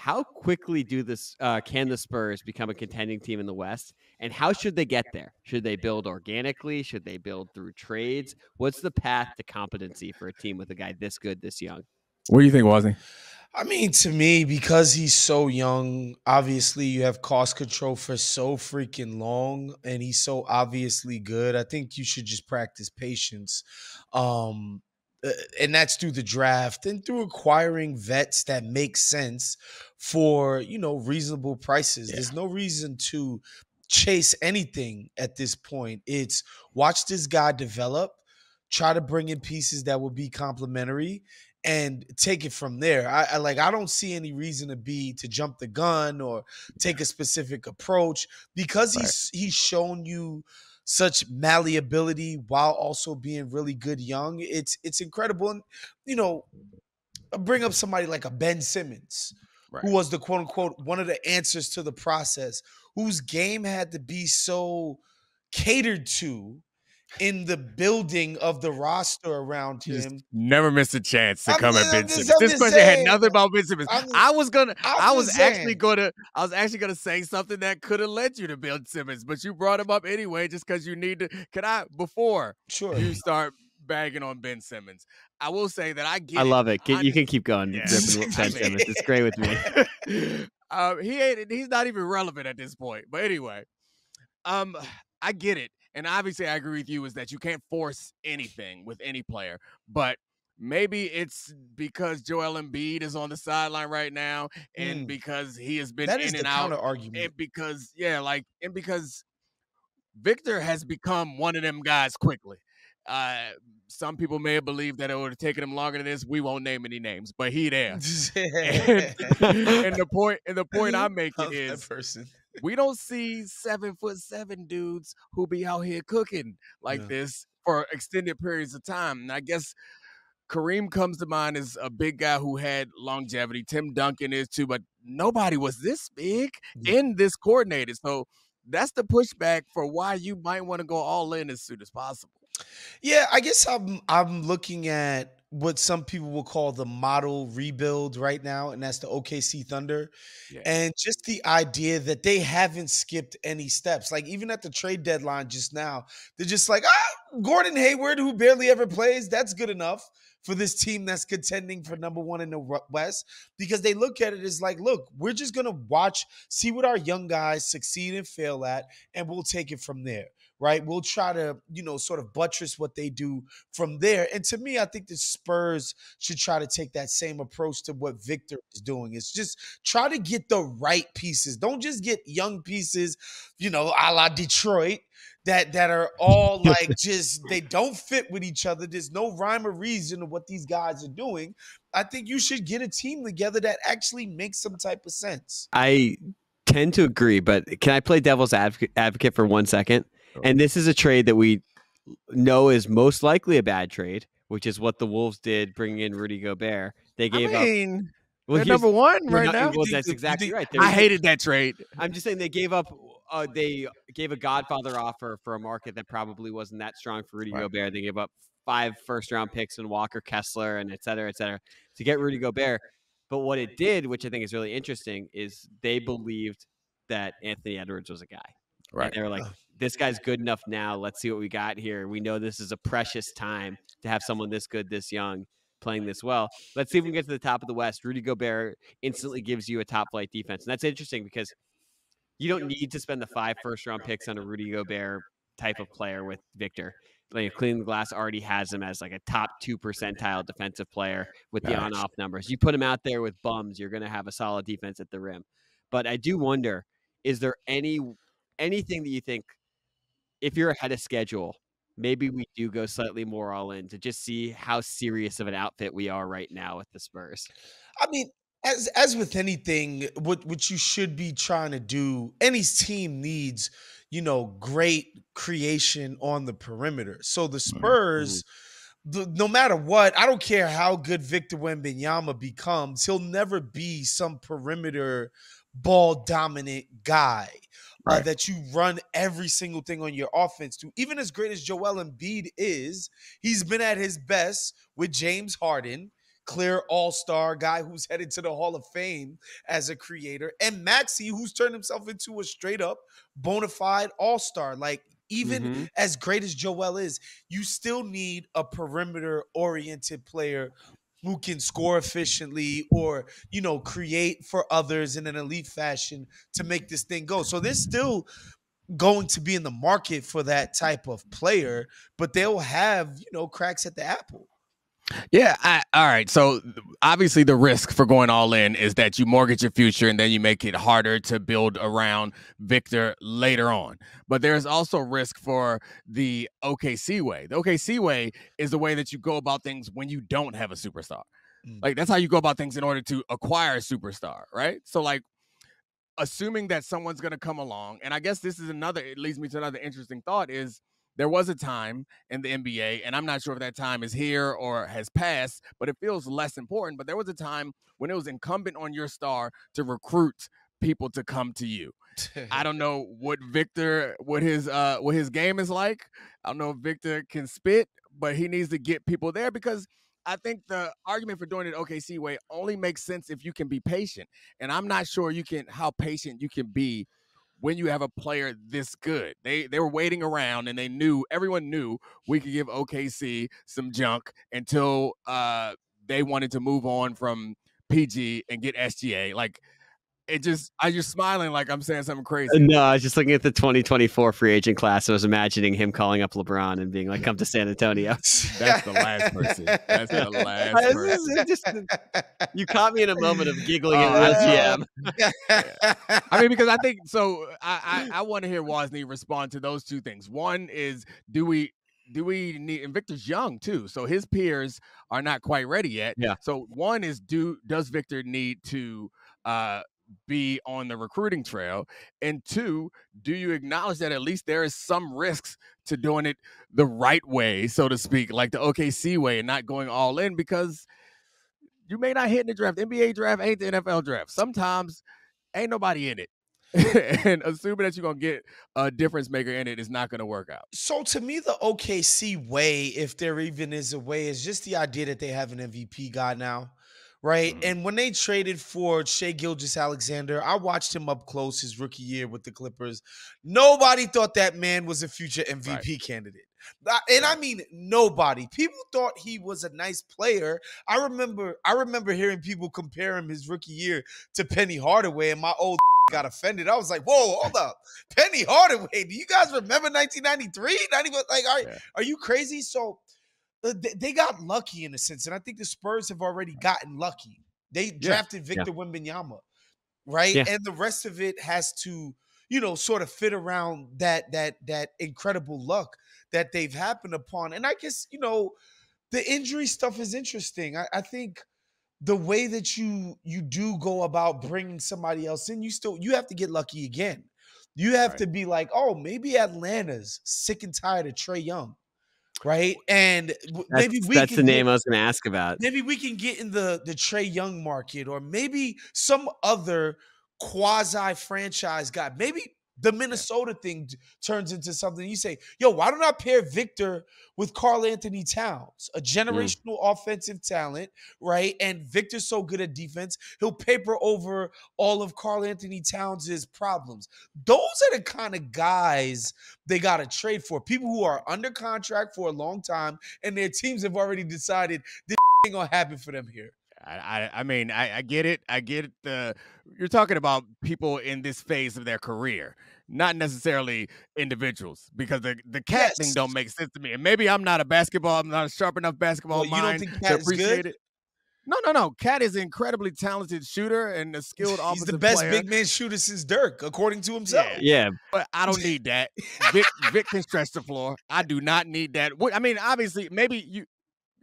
Speaker 3: how quickly do this uh, can the Spurs become a contending team in the West, and how should they get there? Should they build organically? Should they build through trades? What's the path to competency for a team with a guy this good, this young?
Speaker 1: What do you think, Wosny?
Speaker 4: I mean, to me, because he's so young, obviously you have cost control for so freaking long, and he's so obviously good. I think you should just practice patience, um, uh, and that's through the draft and through acquiring vets that make sense for you know reasonable prices.
Speaker 1: Yeah.
Speaker 4: There's no reason to chase anything at this point. It's watch this guy develop, try to bring in pieces that will be complementary and take it from there. I, I like I don't see any reason to be to jump the gun or take a specific approach because
Speaker 1: Right.
Speaker 4: he's he's shown you such malleability while also being really good young. It's it's incredible. And you know, uh, bring up somebody like a Ben Simmons,
Speaker 1: Right.
Speaker 4: who was the quote unquote one of the answers to the process, whose game had to be so catered to in the building of the roster around
Speaker 1: Just
Speaker 4: him.
Speaker 1: never missed a chance to
Speaker 4: I'm
Speaker 1: come
Speaker 4: just-
Speaker 1: at Ben
Speaker 4: I'm just-
Speaker 1: Simmons. This
Speaker 4: just
Speaker 1: question had nothing about Ben Simmons.
Speaker 4: I'm-
Speaker 1: I was gonna,
Speaker 4: I'm
Speaker 1: I was actually
Speaker 4: saying.
Speaker 1: gonna, I was actually gonna say something that could have led you to Ben Simmons, but you brought him up anyway, just because you need to. Can I before
Speaker 4: Sure.
Speaker 1: you start bagging on Ben Simmons? I will say that I get.
Speaker 3: I love it. Get-
Speaker 1: I
Speaker 3: you can keep going.
Speaker 1: Yeah.
Speaker 3: ripping with
Speaker 1: I
Speaker 3: Ben
Speaker 1: mean-
Speaker 3: Simmons. It's great with me.
Speaker 1: um, he ain't. He's not even relevant at this point. But anyway, um, I get it, and obviously I agree with you is that you can't force anything with any player, but. Maybe it's because Joel Embiid is on the sideline right now, and
Speaker 4: Mm.
Speaker 1: because he has been
Speaker 4: That
Speaker 1: in and out,
Speaker 4: counter argument.
Speaker 1: and because yeah, like and because Victor has become one of them guys quickly. Uh, some people may have believed that it would have taken him longer than this. We won't name any names, but he there. and, and the point and the point I'm making is
Speaker 4: person.
Speaker 1: We don't see seven foot seven dudes who be out here cooking like
Speaker 4: Yeah.
Speaker 1: this for extended periods of time. And I guess Kareem comes to mind as a big guy who had longevity. Tim Duncan is too, but nobody was this big
Speaker 4: Yeah.
Speaker 1: in this coordinated. So that's the pushback for why you might want to go all in as soon as possible.
Speaker 4: Yeah, I guess I'm I'm looking at what some people will call the model rebuild right now, and that's the OKC Thunder.
Speaker 1: Yeah.
Speaker 4: And just the idea that they haven't skipped any steps. Like even at the trade deadline just now, they're just like, ah, Gordon Hayward, who barely ever plays, that's good enough for this team that's contending for number one in the West. Because they look at it as like, look, we're just gonna watch, see what our young guys succeed and fail at, and we'll take it from there right? We'll try to, you know, sort of buttress what they do from there. And to me, I think the Spurs should try to take that same approach to what Victor is doing. It's just try to get the right pieces. Don't just get young pieces, you know, a la Detroit. That, that are all like just they don't fit with each other. There's no rhyme or reason to what these guys are doing. I think you should get a team together that actually makes some type of sense.
Speaker 3: I tend to agree, but can I play devil's advocate, advocate for one second?
Speaker 1: Sure.
Speaker 3: And this is a trade that we know is most likely a bad trade, which is what the Wolves did bringing in Rudy Gobert. They gave
Speaker 1: I
Speaker 3: up. Well,
Speaker 1: they're number one right
Speaker 3: not-
Speaker 1: now.
Speaker 3: Well, that's exactly right. They
Speaker 1: I hated that trade.
Speaker 3: I'm just saying they gave up. Uh, they gave a Godfather offer for a market that probably wasn't that strong for Rudy
Speaker 1: Right.
Speaker 3: Gobert. They gave up five first round picks and Walker Kessler and et cetera, et cetera, to get Rudy Gobert. But what it did, which I think is really interesting, is they believed that Anthony Edwards was a guy. And they were like, this guy's good enough now. Let's see what we got here. We know this is a precious time to have someone this good, this young, playing this well. Let's see if we can get to the top of the West. Rudy Gobert instantly gives you a top flight defense. And that's interesting because you don't need to spend the five first round picks on a Rudy Gobert type of player with Victor. Like Clean Glass already has him as like a top two percentile defensive player with the on off numbers. You put him out there with bums, you're going to have a solid defense at the rim. But I do wonder, is there any anything that you think if you're ahead of schedule, maybe mm-hmm. we do go slightly more all in to just see how serious of an outfit we are right now with the Spurs.
Speaker 4: I mean, as as with anything, what what you should be trying to do, any team needs, you know, great creation on the perimeter. So the mm-hmm. Spurs, the, no matter what, I don't care how good Victor Wembanyama becomes, he'll never be some perimeter ball dominant guy. Uh, that you run every single thing on your offense to. Even as great as Joel Embiid is, he's been at his best with James Harden, clear all star guy who's headed to the Hall of Fame as a creator, and Maxey, who's turned himself into a straight up bona fide all star. Like, even
Speaker 3: Mhm.
Speaker 4: as great as Joel is, you still need a perimeter oriented player who can score efficiently or you know create for others in an elite fashion to make this thing go. So there's still going to be in the market for that type of player but they'll have you know cracks at the apple
Speaker 1: Yeah. I, all right. So obviously, the risk for going all in is that you mortgage your future and then you make it harder to build around Victor later on. But there's also risk for the OKC way. The OKC way is the way that you go about things when you don't have a superstar.
Speaker 4: Mm.
Speaker 1: Like that's how you go about things in order to acquire a superstar, right? So like assuming that someone's going to come along and I guess this is another it leads me to another interesting thought is there was a time in the NBA, and I'm not sure if that time is here or has passed, but it feels less important. But there was a time when it was incumbent on your star to recruit people to come to you. I don't know what Victor, what his uh what his game is like. I don't know if Victor can spit, but he needs to get people there because I think the argument for doing it OKC way only makes sense if you can be patient. And I'm not sure you can how patient you can be when you have a player this good. They they were waiting around and they knew everyone knew we could give OKC some junk until uh they wanted to move on from PG and get SGA. Like it just I just smiling like I'm saying something crazy.
Speaker 3: No, I was just looking at the 2024 free agent class. I was imagining him calling up LeBron and being like, "Come to San Antonio."
Speaker 1: That's the last person. That's the last person.
Speaker 3: Just, you caught me in a moment of giggling at
Speaker 1: Oh, yeah. I mean, because I think so. I I, I want to hear Wosny respond to those two things. One is, do we do we need? And Victor's young too, so his peers are not quite ready yet.
Speaker 3: Yeah.
Speaker 1: So one is, do does Victor need to uh be on the recruiting trail? And two, do you acknowledge that at least there is some risks to doing it the right way, so to speak, like the OKC way, and not going all in because you may not hit in the draft. NBA draft ain't the NFL draft. Sometimes ain't nobody in it. and assuming that you're gonna get a difference maker in it is not gonna work out.
Speaker 4: So to me, the OKC way, if there even is a way, is just the idea that they have an MVP guy now, right?
Speaker 1: Mhm.
Speaker 4: And when they traded for Shai Gilgeous-Alexander, I watched him up close his rookie year with the Clippers. Nobody thought that man was a future MVP candidate. I- And I mean nobody. People thought he was a nice player. I remember I remember hearing people compare him his rookie year to Penny Hardaway, and my old got offended. I was like, whoa, hold up. Penny Hardaway. Do you guys remember 1993? Not even like, are,
Speaker 1: Yeah.
Speaker 4: are you crazy? So Uh, they, they got lucky in a sense, and I think the Spurs have already gotten lucky. They drafted Victor Wembanyama, right?
Speaker 3: Yeah.
Speaker 4: And the rest of it has to, you know, sort of fit around that that that incredible luck that they've happened upon. And I guess you know, the injury stuff is interesting. I, I think the way that you you do go about bringing somebody else in, you still you have to get lucky again. You have
Speaker 1: Right.
Speaker 4: to be like, oh, maybe Atlanta's sick and tired of Trae Young, right? And
Speaker 3: That's,
Speaker 4: maybe we
Speaker 3: that's
Speaker 4: can
Speaker 3: the
Speaker 4: get-
Speaker 3: name I was going to ask about.
Speaker 4: maybe we can get in the the Trae Young market, or maybe some other quasi franchise guy. Maybe the Minnesota thing turns into something. You say, "Yo, why don't I pair Victor with Karl-Anthony Towns, a mm. generational offensive talent, right? And Victor's so good at defense, he'll paper over all of Karl-Anthony Towns' problems. Those are the kind of guys they got to trade for. People who are under contract for a long time, and their teams have already decided this ain't gonna happen for them here.
Speaker 1: I, I, I mean, I, I get it. I get it. The you're talking about people in this phase of their career, not necessarily individuals, because the the KAT thing don't make sense to me. And maybe I'm not a basketball. I'm not a sharp enough basketball
Speaker 4: Well, you don't
Speaker 1: mind
Speaker 4: think
Speaker 1: to
Speaker 4: Cat
Speaker 1: appreciate
Speaker 4: good?
Speaker 1: it. No, no, no. KAT is an incredibly talented shooter and a skilled
Speaker 4: He's the best
Speaker 1: player.
Speaker 4: big man shooter since Dirk, according to himself.
Speaker 1: Yeah.
Speaker 3: Yeah,
Speaker 1: But I don't need that. Vic, Vic can stretch the floor. I do not need that. I mean, obviously, maybe you,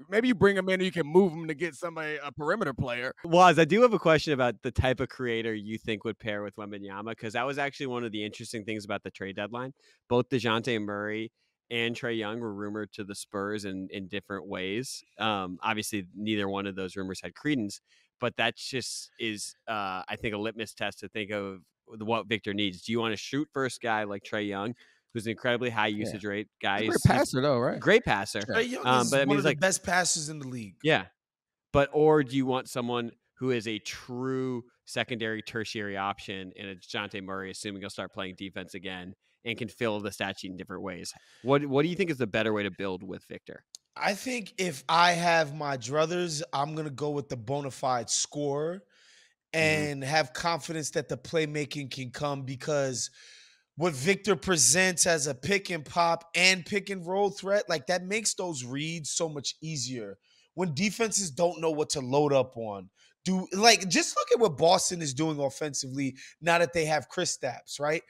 Speaker 1: maybe you bring him in and you can move him to get somebody a perimeter player.
Speaker 3: Waz, I do have a question about the type of creator you think would pair with Wembanyama because that was actually one of the interesting things about the trade deadline. Both Dejounte Murray and Trae Young were rumored to the Spurs in in different ways. Um, obviously, neither one of those rumors had credence, but that just is, uh, I think, a litmus test to think of what Victor needs. Do you want a shoot first guy like Trae Young, who's an incredibly high usage rate guy,
Speaker 1: He's a great passer, though, right?
Speaker 3: great passer,
Speaker 4: Trae Young
Speaker 3: Um,
Speaker 4: is
Speaker 3: but I mean,
Speaker 4: one
Speaker 3: he's
Speaker 4: of the
Speaker 3: like-
Speaker 4: best passers in the league.
Speaker 3: yeah. But or do you want someone who is a true secondary, tertiary option And Dejounte Murray, assuming he'll start playing defense again and can fill the stat sheet in different ways? What What do you think is the better way to build with Victor?
Speaker 4: I think if I have my druthers, I'm gonna go with the bona fide scorer and have confidence that the playmaking can come because what Victor presents as a pick and pop and pick and roll threat, like that makes those reads so much easier when defenses don't know what to load up on. Do like just look at what Boston is doing offensively now that they have Kristaps, right?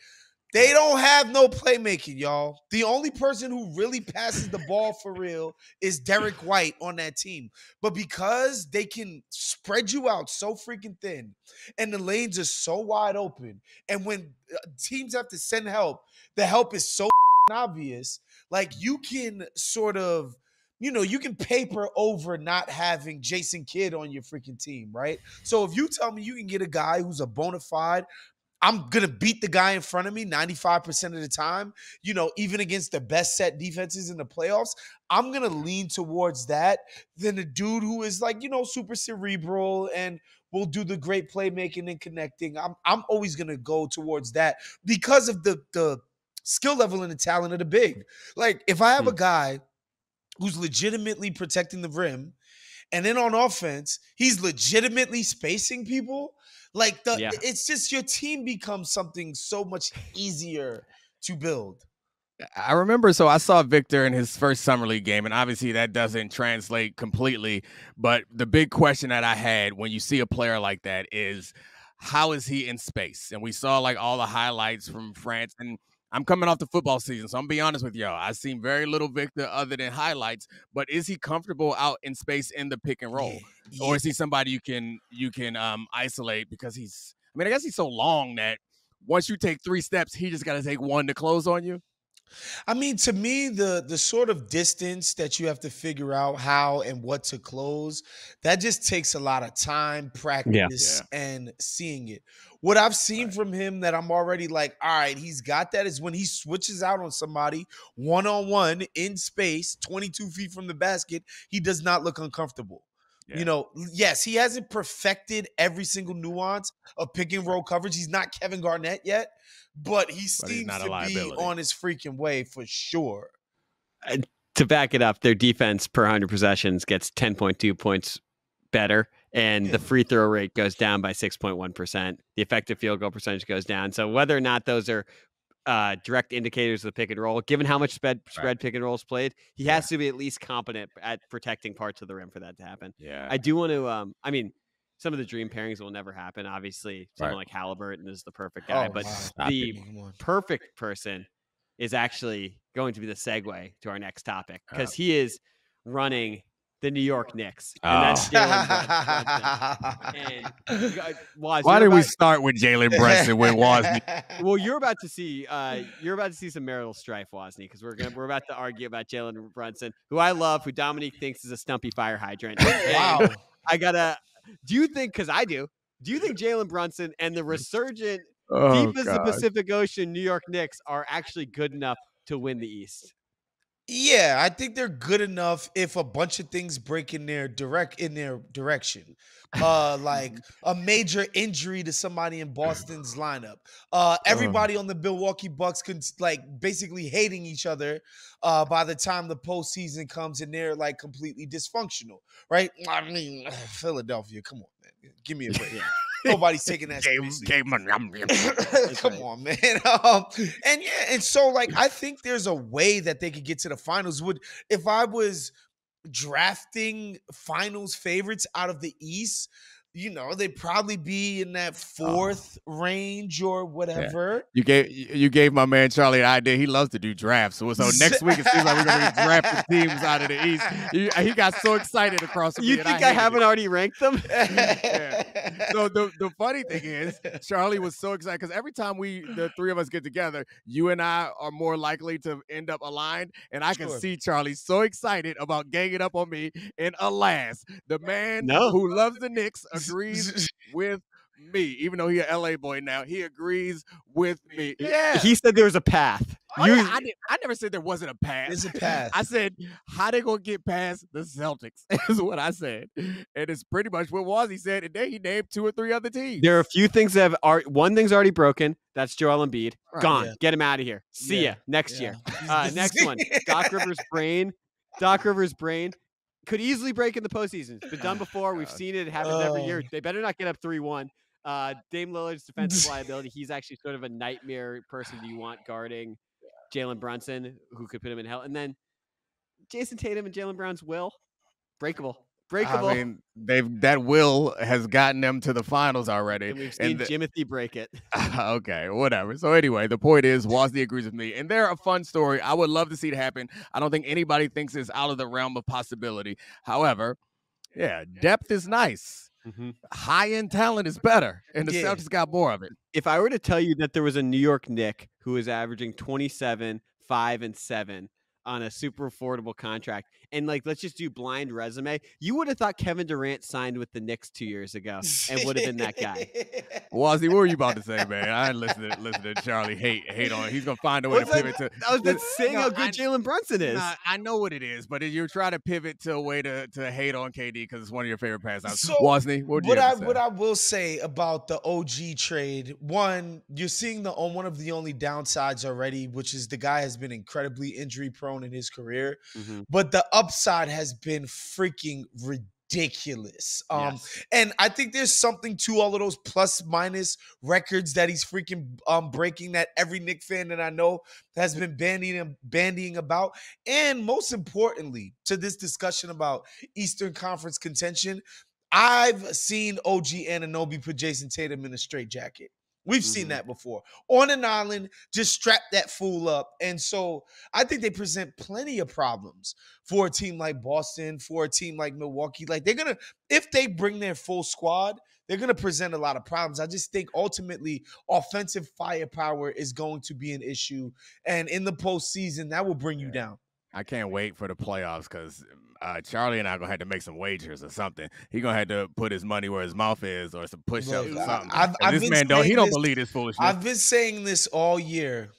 Speaker 4: They don't have no playmaking, y'all. The only person who really passes the ball for real is Derrick White on that team. But because they can spread you out so freaking thin and the lanes are so wide open, and when uh, teams have to send help, the help is so obvious, like you can sort of. You know, you can paper over not having Jason Kidd on your freaking team, right? So if you tell me you can get a guy who's a bona fide I'm gonna beat the guy in front of me 95% of the time, you know, even against the best set defenses in the playoffs. I'm gonna lean towards that than a dude who is like, you know, super cerebral and will do the great playmaking and connecting. I'm I'm always gonna go towards that because of the the skill level and the talent of the big. Like if I have
Speaker 3: Hmm.
Speaker 4: a guy who's legitimately protecting the rim, and then on offense, he's legitimately spacing people. Like the
Speaker 3: Yeah.
Speaker 4: it's just your team becomes something so much easier to build.
Speaker 1: I remember, so I saw Victor in his first summer league game, and obviously that doesn't translate completely. But the big question that I had when you see a player like that is, how is he in space? And we saw like all the highlights from France, and I'm coming off the football season, so I'm gonna be honest with y'all. I've seen very little Victor other than highlights. But is he comfortable out in space in the pick and roll,
Speaker 4: Yeah,
Speaker 1: or is he somebody you can you can um isolate because he's? I mean, I guess he's so long that once you take three steps, he just got to take one to close on you.
Speaker 4: I mean, to me, the the sort of distance that you have to figure out how and what to close, that just takes a lot of time, practice, and seeing it. What I've seen from him that I'm already like, all right, he's got that is when he switches out on somebody one on one in space, 22 feet from the basket, he does not look uncomfortable.
Speaker 1: Yeah.
Speaker 4: You know, yes, he hasn't perfected every single nuance of pick and roll coverage. He's not Kevin Garnett yet, but he
Speaker 1: But he's
Speaker 4: seems
Speaker 1: not a
Speaker 4: to be on his freaking way for sure.
Speaker 3: to back it up, their defense per 100 possessions gets 10.2 points better, and the free throw rate goes down by 6.1%. The effective field goal percentage goes down. So whether or not those are uh, direct indicators of the pick and roll, given how much spread, spread pick and roll rolls played, he
Speaker 1: Yeah.
Speaker 3: has to be at least competent at protecting parts of the rim for that to happen.
Speaker 1: Yeah.
Speaker 3: I do want to. Um, I mean, some of the dream pairings will never happen. Obviously, someone
Speaker 1: Right.
Speaker 3: like Halliburton is the perfect guy,
Speaker 4: Oh,
Speaker 3: but
Speaker 4: wow.
Speaker 3: The
Speaker 1: it.
Speaker 4: Come on.
Speaker 3: perfect person is actually going to be the segue to our next topic
Speaker 1: Uh,
Speaker 3: because he is running the New York Knicks, and
Speaker 1: Oh.
Speaker 3: that's Jalen And you Waz,
Speaker 1: Why
Speaker 3: you're
Speaker 1: did we start with Jalen Brunson when Wosny?
Speaker 3: well, you're about to see. Uh, you're about to see some marital strife, Wosny, because we're gonna we're about to argue about Jalen Brunson, who I love, who Domonique thinks is a stumpy fire hydrant. And
Speaker 4: wow.
Speaker 3: I gotta. Do you think? Because I do. Do you think Jalen Brunson and the resurgent
Speaker 1: Oh,
Speaker 3: deep as the Pacific Ocean New York Knicks are actually good enough to win the East?
Speaker 4: Yeah, I think they're good enough if a bunch of things break in their direct in their direction. Uh like a major injury to somebody in Boston's lineup. Uh everybody on the Milwaukee Bucks could like basically hating each other uh by the time the postseason comes and they're like completely dysfunctional, right? I mean Philadelphia, come on, man. Give me a break. Nobody's taking that
Speaker 1: Game,
Speaker 4: seriously.
Speaker 1: game, yum, yum.
Speaker 4: Come
Speaker 3: right.
Speaker 4: on, man. Um, and yeah, and so like I think there's a way that they could get to the finals. Would if I was drafting finals favorites out of the East, you know, they'd probably be in that oh. fourth range or whatever.
Speaker 1: You gave you you gave my man Charlie an idea. He loves to do drafts. So, so next week it seems like we're gonna be drafting teams out of the East. He, he got so excited across the
Speaker 3: You
Speaker 1: and
Speaker 3: think I,
Speaker 1: hated
Speaker 3: haven't
Speaker 1: it.
Speaker 3: already ranked them?
Speaker 1: So the, the funny thing is, Charlie was so excited because every time we the three of us get together, you and I are more likely to end up aligned. And I can
Speaker 4: Sure.
Speaker 1: see Charlie so excited about ganging up on me. And alas, the man
Speaker 3: No.
Speaker 1: who loves the Knicks agrees with me, even though he's an LA boy now. He agrees with me. Yeah.
Speaker 3: He said there was a path.
Speaker 1: Oh,
Speaker 3: you,
Speaker 1: yeah, I, did, I never said there wasn't a path.
Speaker 4: There's a path.
Speaker 1: I said, how they gonna get past the Celtics? Is what I said. And it's pretty much what Wazzy said. And then he named two or three other teams.
Speaker 3: there are a few things that have are one thing's already broken. That's Joel Embiid.
Speaker 1: Right,
Speaker 3: Gone.
Speaker 4: yeah.
Speaker 3: Get him out of here. See
Speaker 4: Yeah,
Speaker 3: ya next year. Uh, next one. Doc Rivers' brain. Doc Rivers' brain could easily break in the postseason. It's been done before. We've seen it. It happens every year.
Speaker 4: Oh.
Speaker 3: They better not get up 3 1. Uh, Dame Lillard's defensive liability. He's actually sort of a nightmare person you want guarding Jalen Brunson, who could put him in hell. And then Jayson Tatum and Jaylen Brown's will. Breakable. Breakable.
Speaker 1: I mean, they've that will has gotten them to the finals already.
Speaker 3: and we've seen
Speaker 1: the-
Speaker 3: Jimothy break it.
Speaker 1: okay, whatever. So anyway, the point is, Wazzy agrees with me, and they're a fun story. I would love to see it happen. I don't think anybody thinks it's out of the realm of possibility. However, yeah, depth is nice. Mm-hmm. High end talent is better, and the
Speaker 4: Yeah.
Speaker 1: Celtics got more of it.
Speaker 3: if I were to tell you that there was a New York Knick who was averaging 27, 5, and 7 on a super affordable contract. And like, let's just do blind resume. You would have thought Kevin Durant signed with the Knicks two years ago and would have been that guy.
Speaker 1: Wazzy, what were you about to say, man? I didn't listen to listen to Charlie hate hate on. He's gonna find a way
Speaker 3: What's
Speaker 1: to
Speaker 3: that-
Speaker 1: pivot to.
Speaker 3: I was just
Speaker 1: No,
Speaker 3: saying how good Jalen Brunson is.
Speaker 1: Nah, I know what it is, but you're trying to pivot to a way to, to hate on KD because it's one of your favorite pastimes.
Speaker 4: So,
Speaker 1: Wosny, what do you
Speaker 4: what I
Speaker 1: have to say?
Speaker 4: what I will say about the OG trade, one, you're seeing the on one of the only downsides already, which is the guy has been incredibly injury prone in his career,
Speaker 3: Mhm.
Speaker 4: but the upside has been freaking ridiculous. Um,
Speaker 3: Yes.
Speaker 4: and I think there's something to all of those plus minus records that he's freaking um breaking that every Knick fan that I know has been bandying and bandying about. And most importantly, to this discussion about Eastern Conference contention, I've seen OG Anunoby put Jayson Tatum in a straight jacket. We've seen
Speaker 3: Mhm.
Speaker 4: that before on an island. Just strap that fool up, and so I think they present plenty of problems for a team like Boston, for a team like Milwaukee. Like they're gonna, if they bring their full squad, they're gonna present a lot of problems. I just think ultimately offensive firepower is going to be an issue, and in the postseason, that will bring you down.
Speaker 1: I can't wait for the playoffs because uh, Charlie and I gonna have to make some wagers or something. He gonna have to put his money where his mouth is or some push ups or something.
Speaker 4: I've- I've
Speaker 1: this man don't he don't
Speaker 4: this-
Speaker 1: believe this foolishness.
Speaker 4: I've been saying this all year,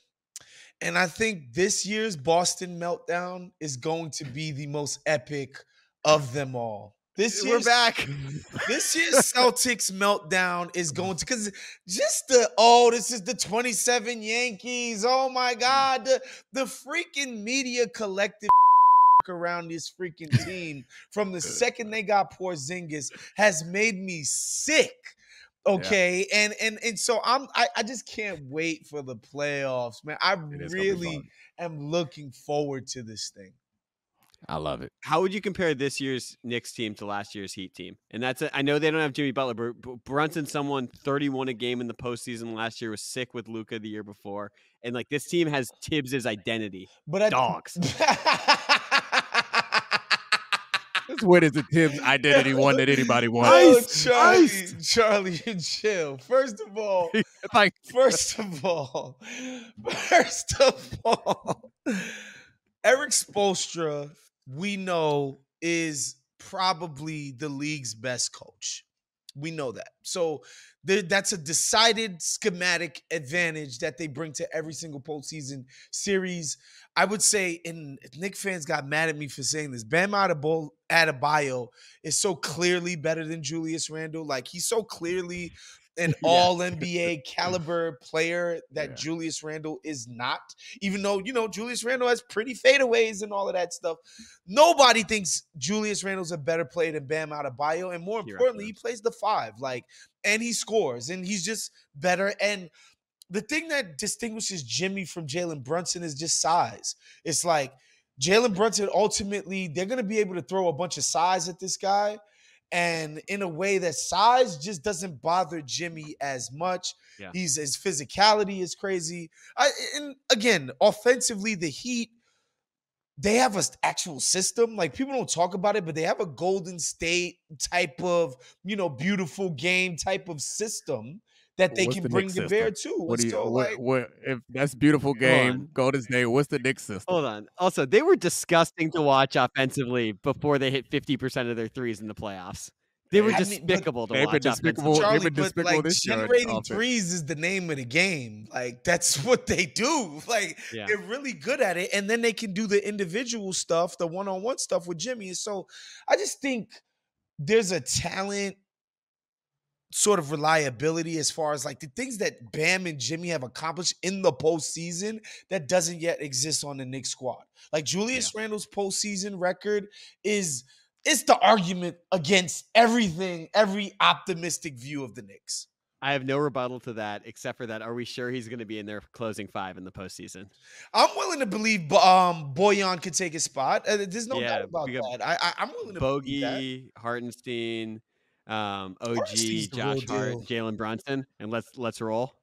Speaker 4: and I think this year's Boston meltdown is going to be the most epic of them all. This
Speaker 3: We're back.
Speaker 4: this year's Celtics meltdown is going to because just the oh, this is the 27 Yankees. Oh my god, the the freaking media collective around this freaking team from the second they got Porzingis has made me sick. Okay, and and and so I'm I, I just can't wait for the playoffs, man. I
Speaker 1: It is gonna be
Speaker 4: really am looking forward to this thing.
Speaker 1: I love it.
Speaker 3: How would you compare this year's Knicks team to last year's Heat team? And that's a, I know they don't have Jimmy Butler, but but Brunson, someone 31 a game in the postseason last year, was sick with Luka the year before, and like this team has Thibs's identity.
Speaker 4: But I,
Speaker 3: Dogs.
Speaker 1: This what is the Thibs identity one that anybody oh, wants?
Speaker 4: Oh,
Speaker 3: Ice,
Speaker 4: Charlie,
Speaker 3: ice.
Speaker 4: Charlie, you chill. First of all,
Speaker 1: like
Speaker 4: first of all, first of all, Erik Spoelstra, we know, is probably the league's best coach. We know that. So that's a decided schematic advantage that they bring to every single postseason series. I would say, and Knick fans got mad at me for saying this. Bam Adebayo is so clearly better than Julius Randle. Like he's so clearly an
Speaker 3: Yeah.
Speaker 4: all NBA caliber player that
Speaker 1: Yeah.
Speaker 4: Julius Randle is not. Even though, you know, Julius Randle has pretty fadeaways and all of that stuff. Nobody thinks Julius Randle's a better player than Bam Adebayo. And more importantly, he plays the five. Like, and he scores and he's just better. And the thing that distinguishes Jimmy from Jalen Brunson is just size. It's like Jalen Brunson ultimately, they're going to be able to throw a bunch of size at this guy. And in a way that size just doesn't bother Jimmy as much.
Speaker 3: Yeah.
Speaker 4: He's his physicality is crazy. I, and again, offensively, the Heat, they have an actual system. Like people don't talk about it, but they have a Golden State type of, you know, beautiful game type of system that they can
Speaker 1: the
Speaker 4: bring
Speaker 1: Knicks
Speaker 4: to bear
Speaker 1: system?
Speaker 4: too.
Speaker 1: what do you
Speaker 4: so,
Speaker 1: what,
Speaker 4: like,
Speaker 1: what if that's beautiful game,
Speaker 3: on.
Speaker 1: Golden State, what's the Knicks system?
Speaker 3: Hold on. Also, they were disgusting to watch offensively before they hit 50% of their threes in the playoffs. They were
Speaker 4: I mean,
Speaker 3: despicable to
Speaker 1: They've
Speaker 3: watch
Speaker 1: been
Speaker 3: offensively.
Speaker 1: despicable. they've
Speaker 4: Charlie,
Speaker 1: been
Speaker 4: but
Speaker 1: despicable
Speaker 4: like
Speaker 1: this year on
Speaker 4: generating
Speaker 1: offense.
Speaker 4: threes is the name of the game. Like that's what they do. Like
Speaker 3: Yeah.
Speaker 4: they're really good at it, and then they can do the individual stuff, the one-on-one stuff with Jimmy. And so I just think there's a talent sort of reliability as far as like the things that Bam and Jimmy have accomplished in the postseason that doesn't yet exist on the Knicks squad. Like Julius Randle's postseason record is it's the argument against everything, every optimistic view of the Knicks.
Speaker 3: I have no rebuttal to that, except for that. Are we sure he's going to be in their closing five in the postseason?
Speaker 4: I'm willing to believe um Bojan could take his spot. Uh, there's no
Speaker 3: Yeah,
Speaker 4: doubt about that. I, I I'm willing to believe that.
Speaker 3: Bogey, Hartenstein, um, OG,
Speaker 4: Hartenstein's the real
Speaker 3: Josh Hart. Jalen Brunson, and let's let's roll.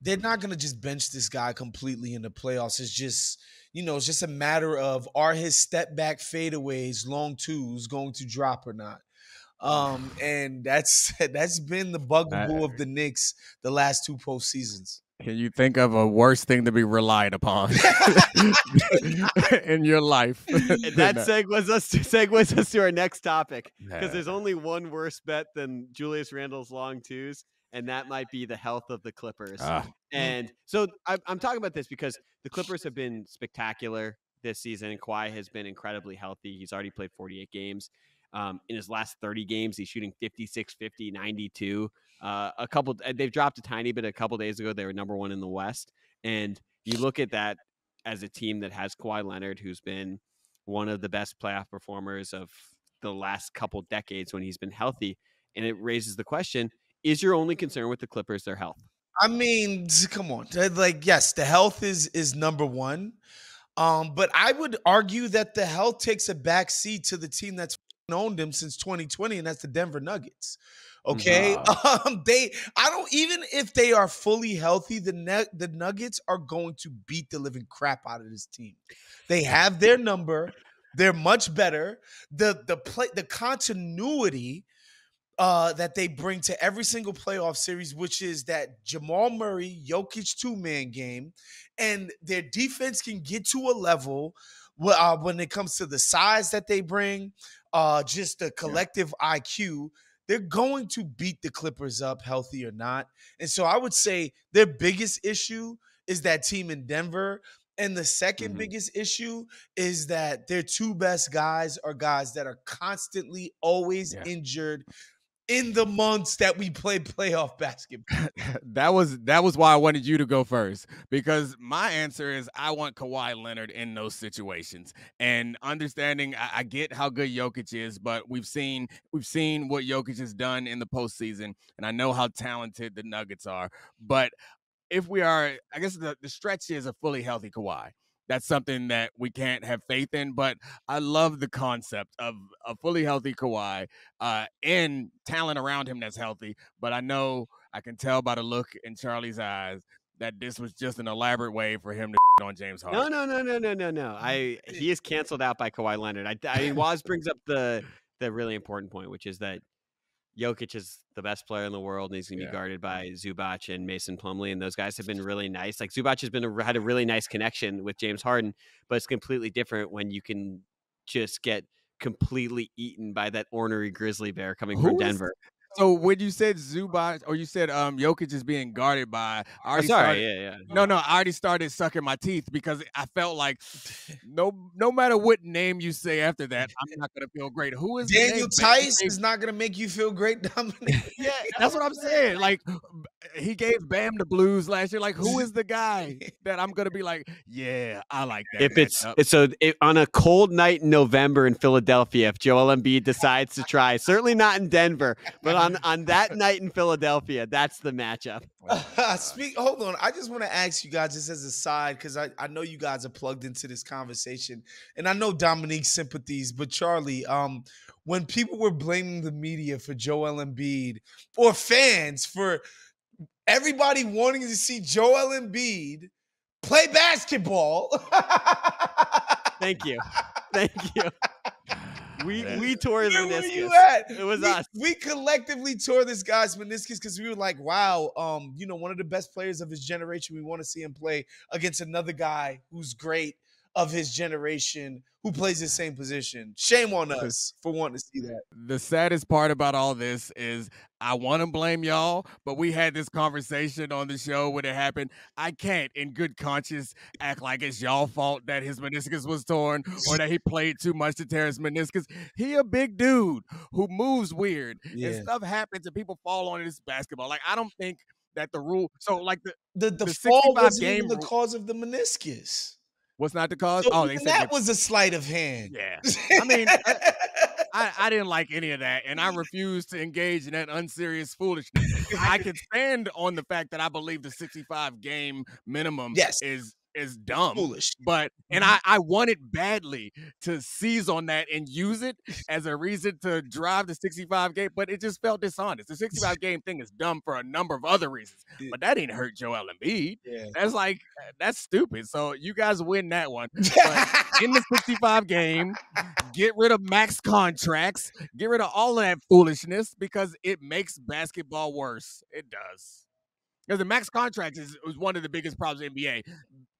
Speaker 4: they're not gonna just bench this guy completely in the playoffs. It's just, you know, it's just a matter of are his step back fadeaways, long twos going to drop or not. Um, and that's that's been the bugaboo of the Knicks the last two postseasons.
Speaker 1: Can you think of a worse thing to be relied upon? in your life.
Speaker 3: And that segues us to, segues us to our next topic because
Speaker 1: Yeah.
Speaker 3: there's only one worse bet than Julius Randle's long twos, and that might be the health of the Clippers.
Speaker 1: Ah,
Speaker 3: And so I'm, I'm talking about this because the Clippers have been spectacular this season. Kawhi has been incredibly healthy. He's already played 48 games. Um, in his last 30 games, he's shooting 56, 50, 92. Uh, a couple, uh, they've dropped a tiny bit a couple days ago. They were number one in the West. And you look at that as a team that has Kawhi Leonard, who's been one of the best playoff performers of the last couple decades when he's been healthy. And it raises the question is your only concern with the Clippers their health?
Speaker 4: I mean, come on. Like, yes, the health is is number one. Um, but I would argue that the health takes a back seat to the team that's owned them since 2020, and that's the Denver Nuggets. Okay. Um, they I don't even if they are fully healthy, the net the Nuggets are going to beat the living crap out of this team. They have their number, they're much better. The the play the continuity uh, that they bring to every single playoff series, which is that Jamal Murray, Jokic two man game, and their defense can get to a level uh, when it comes to the size that they bring, uh, just the collective IQ. They're going to beat the Clippers up, healthy or not. And so I would say their biggest issue is that team in Denver. And the 2nd
Speaker 3: Mhm.
Speaker 4: biggest issue is that their two best guys are guys that are constantly always
Speaker 1: Yeah.
Speaker 4: injured in the months that we play playoff basketball.
Speaker 1: that was that was why I wanted you to go first because my answer is I want Kawhi Leonard in those situations and understanding I, I get how good Jokic is, but we've seen we've seen what Jokic has done in the postseason, and I know how talented the Nuggets are. But if we are, I guess the, the stretch is a fully healthy Kawhi. That's something that we can't have faith in, but I love the concept of a fully healthy Kawhi uh, and talent around him that's healthy. But I know I can tell by the look in Charlie's eyes that this was just an elaborate way for him to on James Harden.
Speaker 3: No, no, no, no, no, no, no. I he is canceled out by Kawhi Leonard. I, I mean, Waz brings up the the really important point, which is that Jokic is the best player in the world, and he's going to
Speaker 1: Yeah.
Speaker 3: be guarded by Zubac and Mason Plumlee, and those guys have been really nice. Like Zubac has been a, had a really nice connection with James Harden, but it's completely different when you can just get completely eaten by that ornery grizzly bear coming
Speaker 1: Who
Speaker 3: from Denver.
Speaker 1: So when you said Zubac or you said um Jokic is being guarded by, I already
Speaker 3: sorry,
Speaker 1: started-
Speaker 3: yeah, yeah.
Speaker 1: No, no, I already started sucking my teeth because I felt like no, no matter what name you say after that, I'm not gonna feel great. Who is
Speaker 4: Daniel?
Speaker 1: Theis
Speaker 4: is not going to make you feel great, Dominic.
Speaker 1: Yeah, that's what I'm saying. Like he gave Bam the blues last year. Like who is the guy that I'm gonna be like? Yeah, I like that.
Speaker 3: if it's,
Speaker 1: matchup."
Speaker 3: it's so it, on a cold night in November in Philadelphia, if Joel Embiid decides to try, certainly not in Denver, but on on that night in Philadelphia, that's the matchup.
Speaker 4: Speak. Hold on. I just want to ask you guys, just as a side, because I, I know you guys are plugged into this conversation, and I know Domonique's sympathies. But Charlie, um, when people were blaming the media for Joel Embiid or fans for everybody wanting to see Joel Embiid play basketball,
Speaker 3: Thank you, thank you. We we tore his
Speaker 4: Where were
Speaker 3: meniscus.
Speaker 4: you at?
Speaker 3: It was
Speaker 4: we,
Speaker 3: us.
Speaker 4: We collectively tore this guy's meniscus because we were like, wow, um, you know, one of the best players of his generation. We want to see him play against another guy who's great of his generation who plays the same position. Shame on us for wanting to see that.
Speaker 1: the saddest part about all this is I want to blame y'all, but we had this conversation on the show when it happened. I can't, in good conscience, act like it's y'all fault that his meniscus was torn or that he played too much to tear his meniscus. He a big dude who moves weird,
Speaker 4: Yeah.
Speaker 1: and stuff happens, and people fall on this basketball. Like I don't think that the rule. So like the
Speaker 4: The the,
Speaker 1: The
Speaker 4: fall
Speaker 1: 65
Speaker 4: wasn't even the cause of the meniscus.
Speaker 1: What's not the cause?
Speaker 4: So
Speaker 1: oh, they said
Speaker 4: that was a sleight of hand.
Speaker 1: yeah. I mean, I, I didn't like any of that, and I mm. refuse to engage in that unserious foolishness. I can stand on the fact that I believe the 65 game minimum
Speaker 4: Yes.
Speaker 1: is is dumb.
Speaker 4: foolish.
Speaker 1: But and mm-hmm. I, I wanted badly to seize on that and use it as a reason to drive the 65 game, but it just felt dishonest. The 65 game thing is dumb for a number of other reasons, but that didn't hurt Joel Embiid.
Speaker 4: Yeah.
Speaker 1: That's like uh, that's stupid. So you guys win that one. in the 65 game, get rid of max contracts, get rid of all of that foolishness because it makes basketball worse. It does. Because the max contract is, is one of the biggest problems in NBA,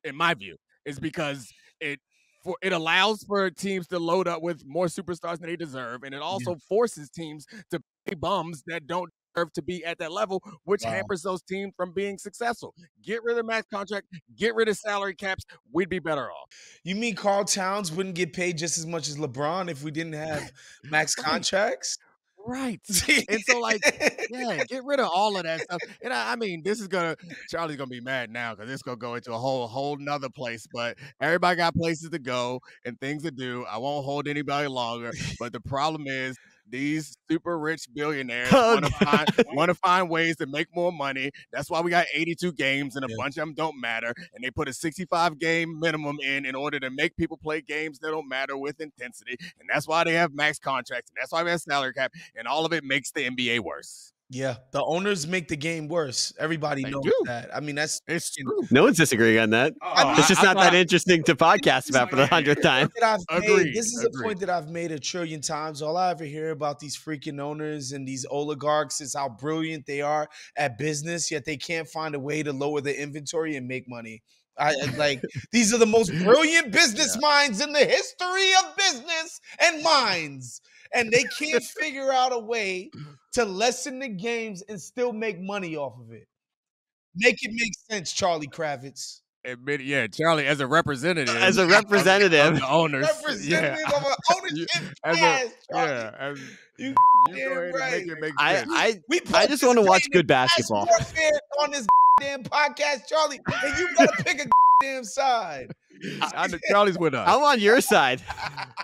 Speaker 1: in my view, is because it for it allows for teams to load up with more superstars than they deserve, and it also yeah. forces teams to pay bums that don't deserve to be at that level, which wow. hampers those teams from being successful. Get rid of max contract, get rid of salary caps, we'd be better off.
Speaker 4: You mean Karl Towns wouldn't get paid just as much as LeBron if we didn't have max contracts?
Speaker 1: Right. and so, like, yeah, get rid of all of that stuff. And I, I mean, this is gonna Charlie's gonna be mad now because this gonna go into a whole whole nother place. But everybody got places to go and things to do. I won't hold anybody longer. But the problem is these super rich billionaires want to find find ways to make more money. That's why we got 82 games and a yeah. bunch of them don't matter. And they put a 65 game minimum in in order to make people play games that don't matter with intensity. And that's why they have max contracts. And that's why we have salary cap. And all of it makes the NBA worse.
Speaker 4: Yeah, the owners make the game worse. Everybody they knows do. that. I mean, that's
Speaker 1: it's true.
Speaker 3: No one's disagreeing on that. Oh, it's just I, not I, that I, interesting to podcast about for the hundredth time.
Speaker 4: Agreed. This is Agreed. a point that I've made a trillion times. All I ever hear about these freaking owners and these oligarchs is how brilliant they are at business, yet they can't find a way to lower the inventory and make money. I like these are the most brilliant business yeah. minds in the history of business and minds, and they can't figure out a way to lessen the games and still make money off of it. Make it make sense, Charlie Kravitz.
Speaker 1: Admit, yeah, Charlie, as a representative,
Speaker 3: as a representative,
Speaker 1: of, of the owners,
Speaker 4: representative
Speaker 1: yeah.
Speaker 4: of an ownership as class, a, yeah, as,
Speaker 1: you, you right.
Speaker 3: I, I, we I just want to watch good basketball
Speaker 4: on this damn podcast, Charlie, and you gotta pick a damn side.
Speaker 1: I, know Charlie's with us.
Speaker 3: I'm on your side.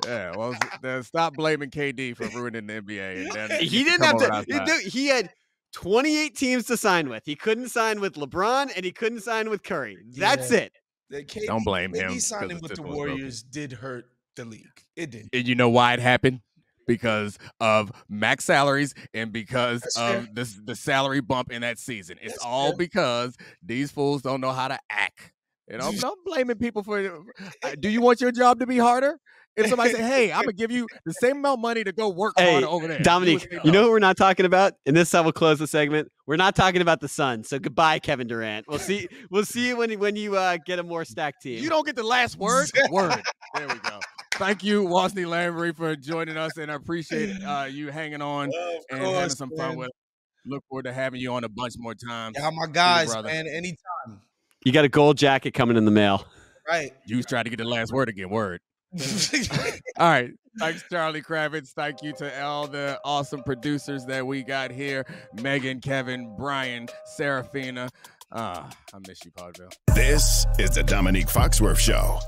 Speaker 1: yeah, well, then stop blaming KD for ruining the NBA.
Speaker 3: He didn't have to. He had 28 teams to sign with. He couldn't sign with LeBron and he couldn't sign with Curry. That's yeah.
Speaker 1: it. KD, Don't blame him.
Speaker 4: He signing with the Warriors did hurt the league. It did.
Speaker 1: And you know why it happened? because of max salaries and because That's of the, the salary bump in that season. It's That's all fair. because these fools don't know how to act. And I'm not blaming people for do you want your job to be harder? If somebody say, "Hey, I'm gonna give you the same amount of money to go work hey, harder over there,"
Speaker 3: Domonique, you, you know what we're not talking about? And this how we'll close the segment. We're not talking about the Sun. So goodbye, Kevin Durant. We'll see. We'll see you when when you uh, get a more stacked team.
Speaker 1: You don't get the last word. word. There we go. Thank you, Wosny Lambre, for joining us, and I appreciate uh, you hanging on and course, having some fun man. with. Us. Look forward to having you on a bunch more times.
Speaker 4: Yeah, my guys, man. Anytime.
Speaker 3: You got a gold jacket coming in the mail.
Speaker 4: Right.
Speaker 1: You trying to get the last word again. Word. all right. Thanks, Charlie Kravitz. Thank you to all the awesome producers that we got here Megan, Kevin, Brian, Serafina. Ah, I miss you, Podville.
Speaker 2: This is the Domonique Foxworth Show.